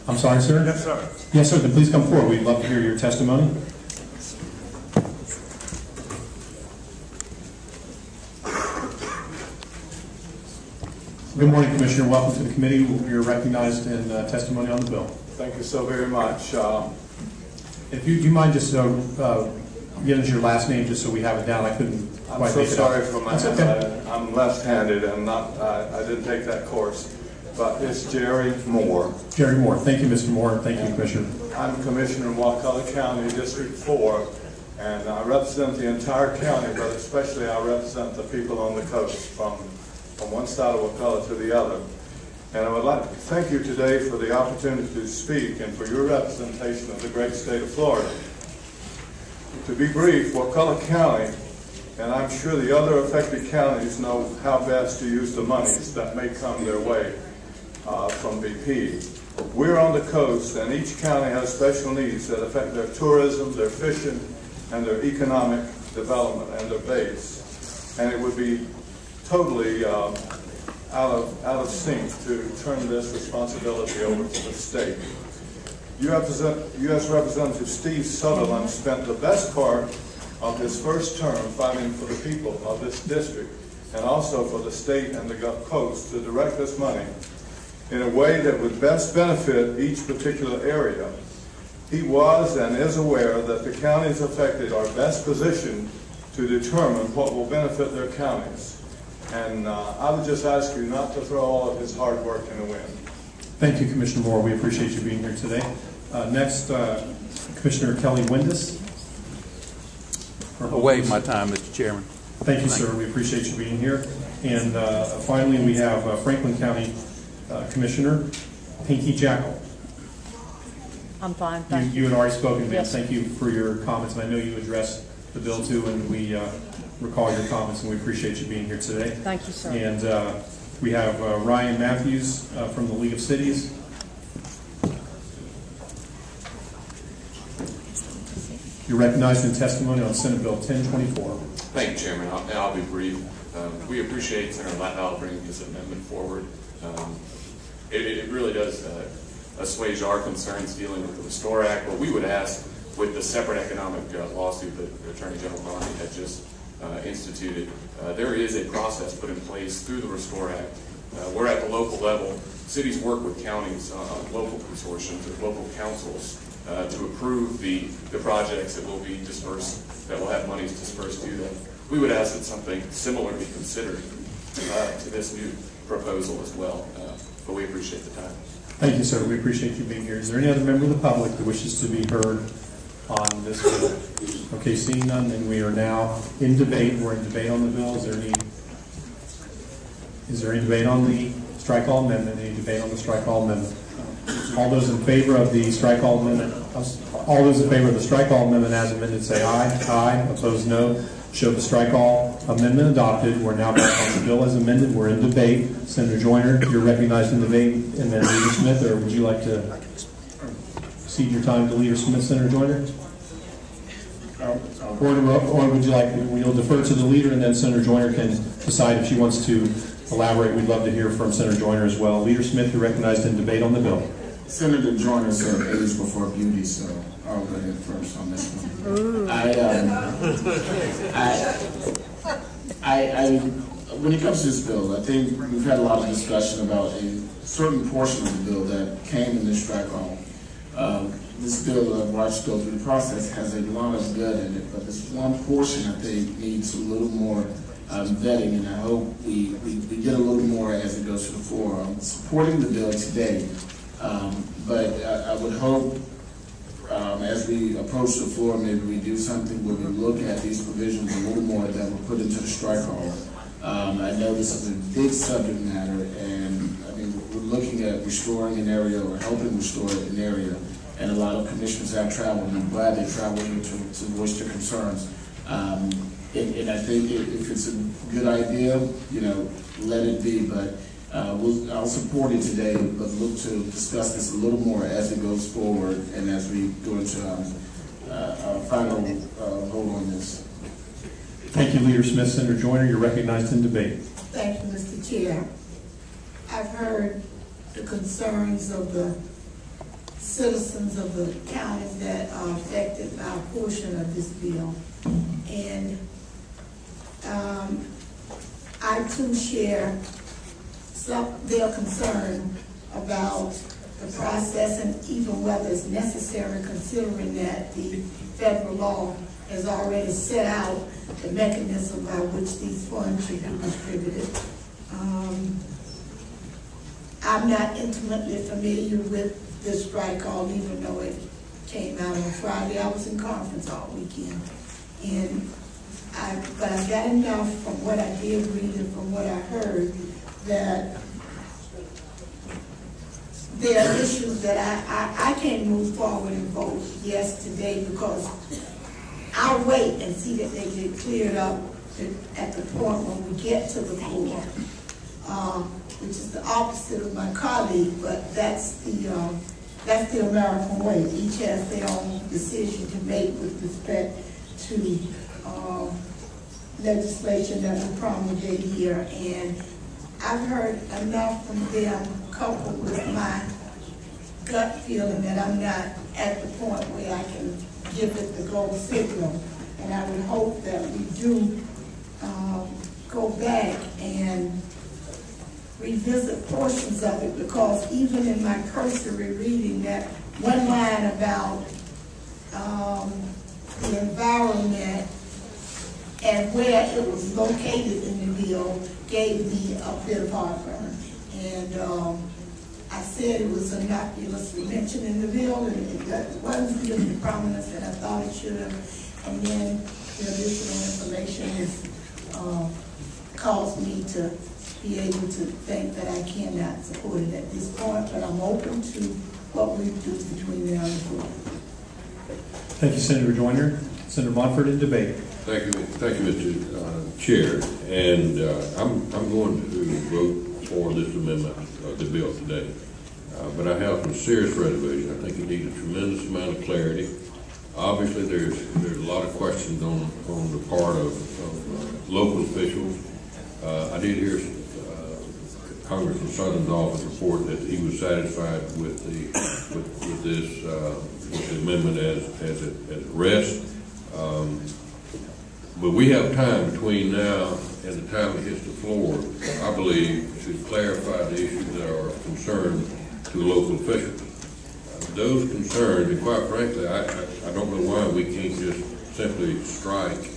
I'm sorry, sir? Yes, sir. Yes, sir, then please come forward. We'd love to hear your testimony. Good morning, Commissioner. Welcome to the committee. You're recognized in uh, testimony on the bill. Thank you so very much. Um, If you, do you mind just uh, uh, giving us your last name, just so we have it down? I couldn't I'm quite so make it out. sorry for my, That's okay. uh, I'm left-handed and not, I I didn't take that course. But it's Jerry Moore. Jerry Moore. Thank you, Mr. Moore, and thank you, Commissioner. I'm Commissioner in Wakulla County, District Four, and I represent the entire county, but especially I represent the people on the coast from, from one side of Wakulla to the other. And I would like to thank you today for the opportunity to speak and for your representation of the great state of Florida. To be brief, Wakulla County, and I'm sure the other affected counties know how best to use the monies that may come their way uh, from BP. We're on the coast, and each county has special needs that affect their tourism, their fishing, and their economic development and their base. And it would be totally um, out of, out of sync to turn this responsibility over to the state. U.S. Representative Steve Southerland spent the best part of his first term fighting for the people of this district and also for the state and the Gulf Coast to direct this money in a way that would best benefit each particular area. He was and is aware that the counties affected are best positioned to determine what will benefit their counties. And uh, I would just ask you not to throw all of his hard work in the wind. Thank you, Commissioner Moore. We appreciate you being here today. Uh, Next, uh, Commissioner Kelly Windes. I'll waive my time, Mr. Chairman. Thank you, sir. We appreciate you being here. And uh, finally, we have uh, Franklin County uh, Commissioner Pinki Jackel. I'm fine, You thank you you. had already spoken, ma'am. Yes. Thank you for your comments. And I know you addressed the bill too, and we uh, recall your comments, and we appreciate you being here today. Thank you, sir. And uh, we have uh, Ryan Matthews uh, from the League of Cities. You're recognized in testimony on Senate Bill 1024. Thank you, Chairman. I'll, I'll be brief. Um, we appreciate Senator Latvala bringing this amendment forward. Um, it, it really does uh, assuage our concerns dealing with the Restore Act. What we would ask with the separate economic uh, lawsuit that Attorney General Garney had just uh, instituted, uh, there is a process put in place through the Restore Act. Uh, we're at the local level. Cities work with counties local consortiums or local councils uh, to approve the, the projects that will be dispersed, that will have monies dispersed to them. We would ask that something similar be considered uh, to this new proposal as well, uh, but we appreciate the time. Thank you, sir. We appreciate you being here. Is there any other member of the public that wishes to be heard on this bill? Okay, seeing none, then we are now in debate. We're in debate on the bill. Is there any, is there any debate on the strike all amendment? Any debate on the strike all amendment? All those in favor of the strike all amendment, all those in favor of the strike all amendment as amended, say aye. Aye. Opposed, no. Show the strike all amendment adopted. We're now back on the bill as amended. We're in debate. Senator Joyner, you're recognized in debate, and then Leader Smith, or would you like to cede your time to Leader Smith, Senator Joyner? Uh, or, or would you like, we'll defer to the leader, and then Senator Joyner can decide if she wants to elaborate. We'd love to hear from Senator Joyner as well. Leader Smith, you're recognized in debate on the bill. Senator Joyner said age before beauty, so I'll go ahead first on this one. I, um, I, I, I, when it comes to this bill, I think we've had a lot of discussion about a certain portion of the bill that came in this strike all. Um, this bill that I've watched go through the process has a lot of good in it, but this one portion I think needs a little more um, vetting, and I hope we, we, we get a little more as it goes to the floor. I'm supporting the bill today, um, but I, I would hope um, as we approach the floor, maybe we do something where we look at these provisions a little more that were put into the strike hall. Um, I know this is a big subject matter, and I mean, we're looking at restoring an area or helping restore an area, and a lot of commissioners have traveled, and I'm glad they traveled here to, to voice their concerns. Um, and, and I think if if it's a good idea, you know, let it be, but uh, we'll, I'll support it today, but look to discuss this a little more as it goes forward and as we go into um, uh, our final uh, vote on this. Thank you, Leader Smith. Senator Joyner, you're recognized in debate. Thank you, Mr. Chair. I've heard the concerns of the citizens of the counties that are affected by a portion of this bill. And um, I too share some, their concern about the process and even whether it's necessary considering that the federal law has already set out the mechanism by which these funds should be distributed. Um, I'm not intimately familiar with this strike call, even though it came out on Friday. I was in conference all weekend. And I, but I got enough from what I did read and from what I heard that there are issues that I, I, I can't move forward and vote yes today because I'll wait and see that they get cleared up at the point when we get to the floor. Uh, which is the opposite of my colleague, but that's the, um, that's the American way. Each has their own decision to make with respect to, um, legislation that we promulgate here, and I've heard enough from them coupled with my gut feeling that I'm not at the point where I can give it the gold signal. And I would hope that we do, um, go back and revisit portions of it, because even in my cursory reading, that one line about, um, the environment and where it was located in the bill gave me a bit of heartburn. And, um, I said it was innocuously mentioned in the bill, and it wasn't given the prominence that I thought it should have. And then the additional information has, um, caused me to be able to think that I cannot support it at this point, but I'm open to what we do between now and the floor. Thank you, Senator Joyner. Senator Montford in debate. Thank you, thank you, Mr. uh, Chair, and uh, I'm, I'm going to vote for this amendment of the bill today. Uh, But I have some serious reservations. I think it needs a tremendous amount of clarity. Obviously, there's, there's a lot of questions on, on the part of, of uh, local officials. Uh, I did hear uh, Congressman Southerland's office report that he was satisfied with the, with, with this, uh, with the amendment as, as it, as it rests. Um, but we have time between now and the time it hits the floor, I believe, to clarify the issues that are of concern to local officials. Those concerns, and quite frankly, I, I, I don't know why we can't just simply strike,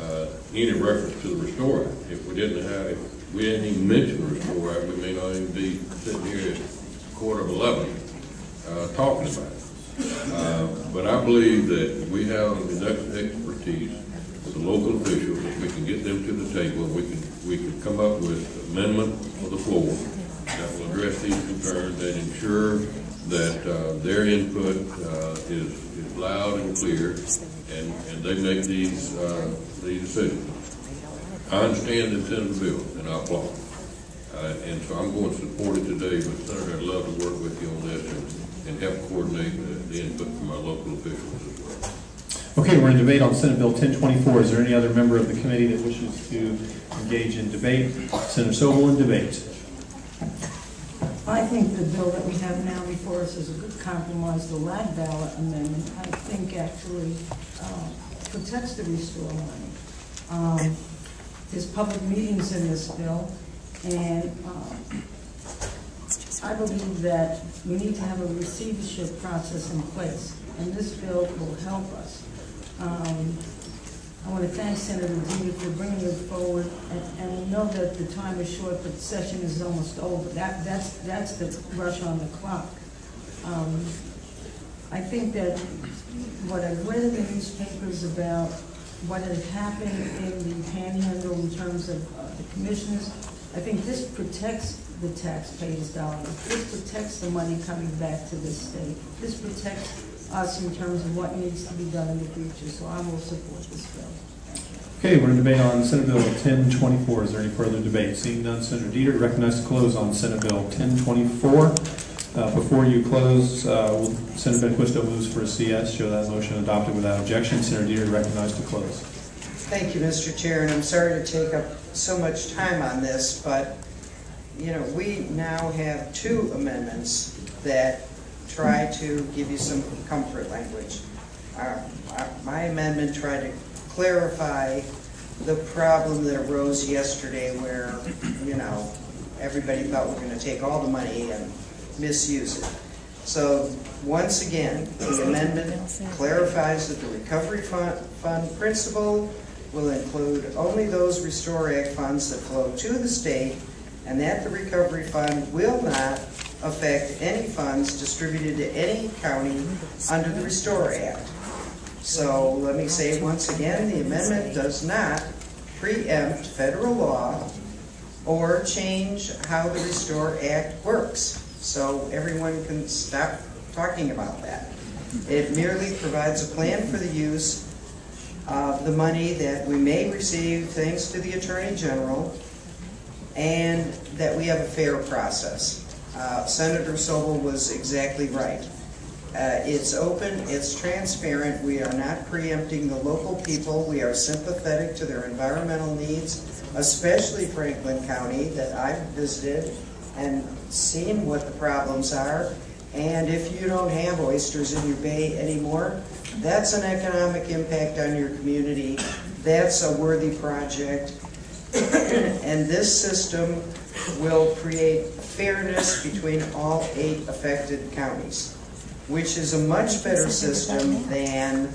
uh, any reference to the Restore Act. If we didn't have, if we didn't even mention the Restore Act, we may not even be sitting here at quarter of eleven, uh, talking about it. Uh, But I believe that we have enough expertise the local officials, that we can get them to the table, we can, we can come up with amendment for the floor that will address these concerns and ensure that uh, their input uh, is, is loud and clear, and, and they make these, uh, these decisions. I understand the intent of the bill, and I applaud. Uh, And so I'm going to support it today, but Senator, I'd love to work with you on this and, and help coordinate the, the input from our local officials. Okay, we're in debate on Senate Bill 1024. Is there any other member of the committee that wishes to engage in debate? Senator Sobel in debate. I think the bill that we have now before us is a good compromise. The Latvala amendment, I think actually uh, protects the restore money. Um, There's public meetings in this bill, and um, I believe that we need to have a receivership process in place, and this bill will help us. Um, I want to thank Senator Dean for bringing it forward, and, and we know that the time is short, but the session is almost over. That, that's, that's the rush on the clock. Um, I think that what I've read in the newspapers about what had happened in the panhandle in terms of uh, the commissioners, I think this protects the taxpayers' dollars. This protects the money coming back to the state. This protects us in terms of what needs to be done in the future, so I will support this bill. Okay, we're in debate on Senate Bill 1024. Is there any further debate? Seeing none, Senator Detert, recognized to close on Senate Bill 1024. Uh, Before you close, uh, will- Senator Benacquisto moves for a CS. Show that motion adopted without objection. Senator Detert, recognized to close. Thank you, Mr. Chair, and I'm sorry to take up so much time on this, but, you know, we now have two amendments that try to give you some comfort language. Our- our- My amendment tried to clarify the problem that arose yesterday where, you know, everybody thought we we're gonna take all the money and misuse it. So, once again, the amendment clarifies that the recovery fund, fund principle will include only those Restore Act funds that flow to the state, and that the recovery fund will not affect any funds distributed to any county under the Restore Act. So, let me say once again, the amendment does not preempt federal law or change how the Restore Act works. So everyone can stop talking about that. It merely provides a plan for the use of the money that we may receive thanks to the Attorney General and that we have a fair process. Uh, Senator Sobel was exactly right. Uh, It's open, it's transparent, we are not preempting the local people, we are sympathetic to their environmental needs, especially Franklin County that I've visited and seen what the problems are. And if you don't have oysters in your bay anymore, that's an economic impact on your community. That's a worthy project. And this system will create fairness between all eight affected counties, which is a much better system than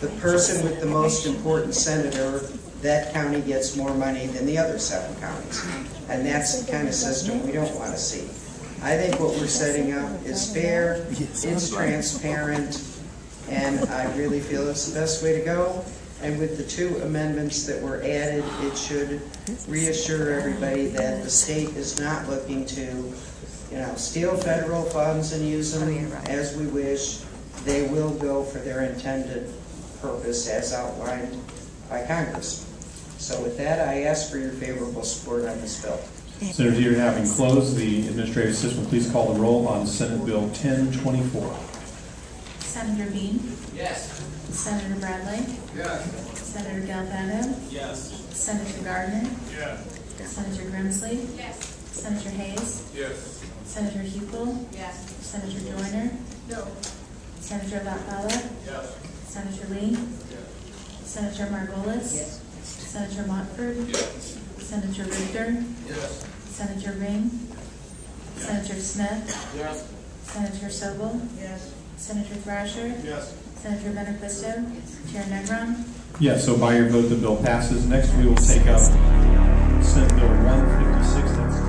the person with the most important senator, that county gets more money than the other seven counties. And that's the kind of system we don't want to see. I think what we're setting up is fair, it's transparent, and I really feel it's the best way to go. And with the two amendments that were added, it should reassure everybody that the state is not looking to, you know, steal federal funds and use them oh, as we wish. They will go for their intended purpose as outlined by Congress. So with that, I ask for your favorable support on this bill. Senator Detert, having closed, the administrative assistant, please call the roll on Senate Bill 1024. Senator Bean? Yes. Senator Bradley? Yes. Senator Galvano? Yes. Senator Gardiner? Yes. Senator Grimsley? Yes. Senator Hays? Yes. Senator Hukill? Yes. Senator Joyner? No. Senator Latvala? Yes. Senator Lee? Yes. Senator Margolis? Yes. Senator Montford? Yes. Senator Richter? Yes. Senator Ring? Senator Smith? Yes. Senator Sobel? Yes. Senator Thrasher? Yes. Senator Benacquisto? Chair Negron? Yes, so by your vote, the bill passes. Next, we will take up Senate Bill 156,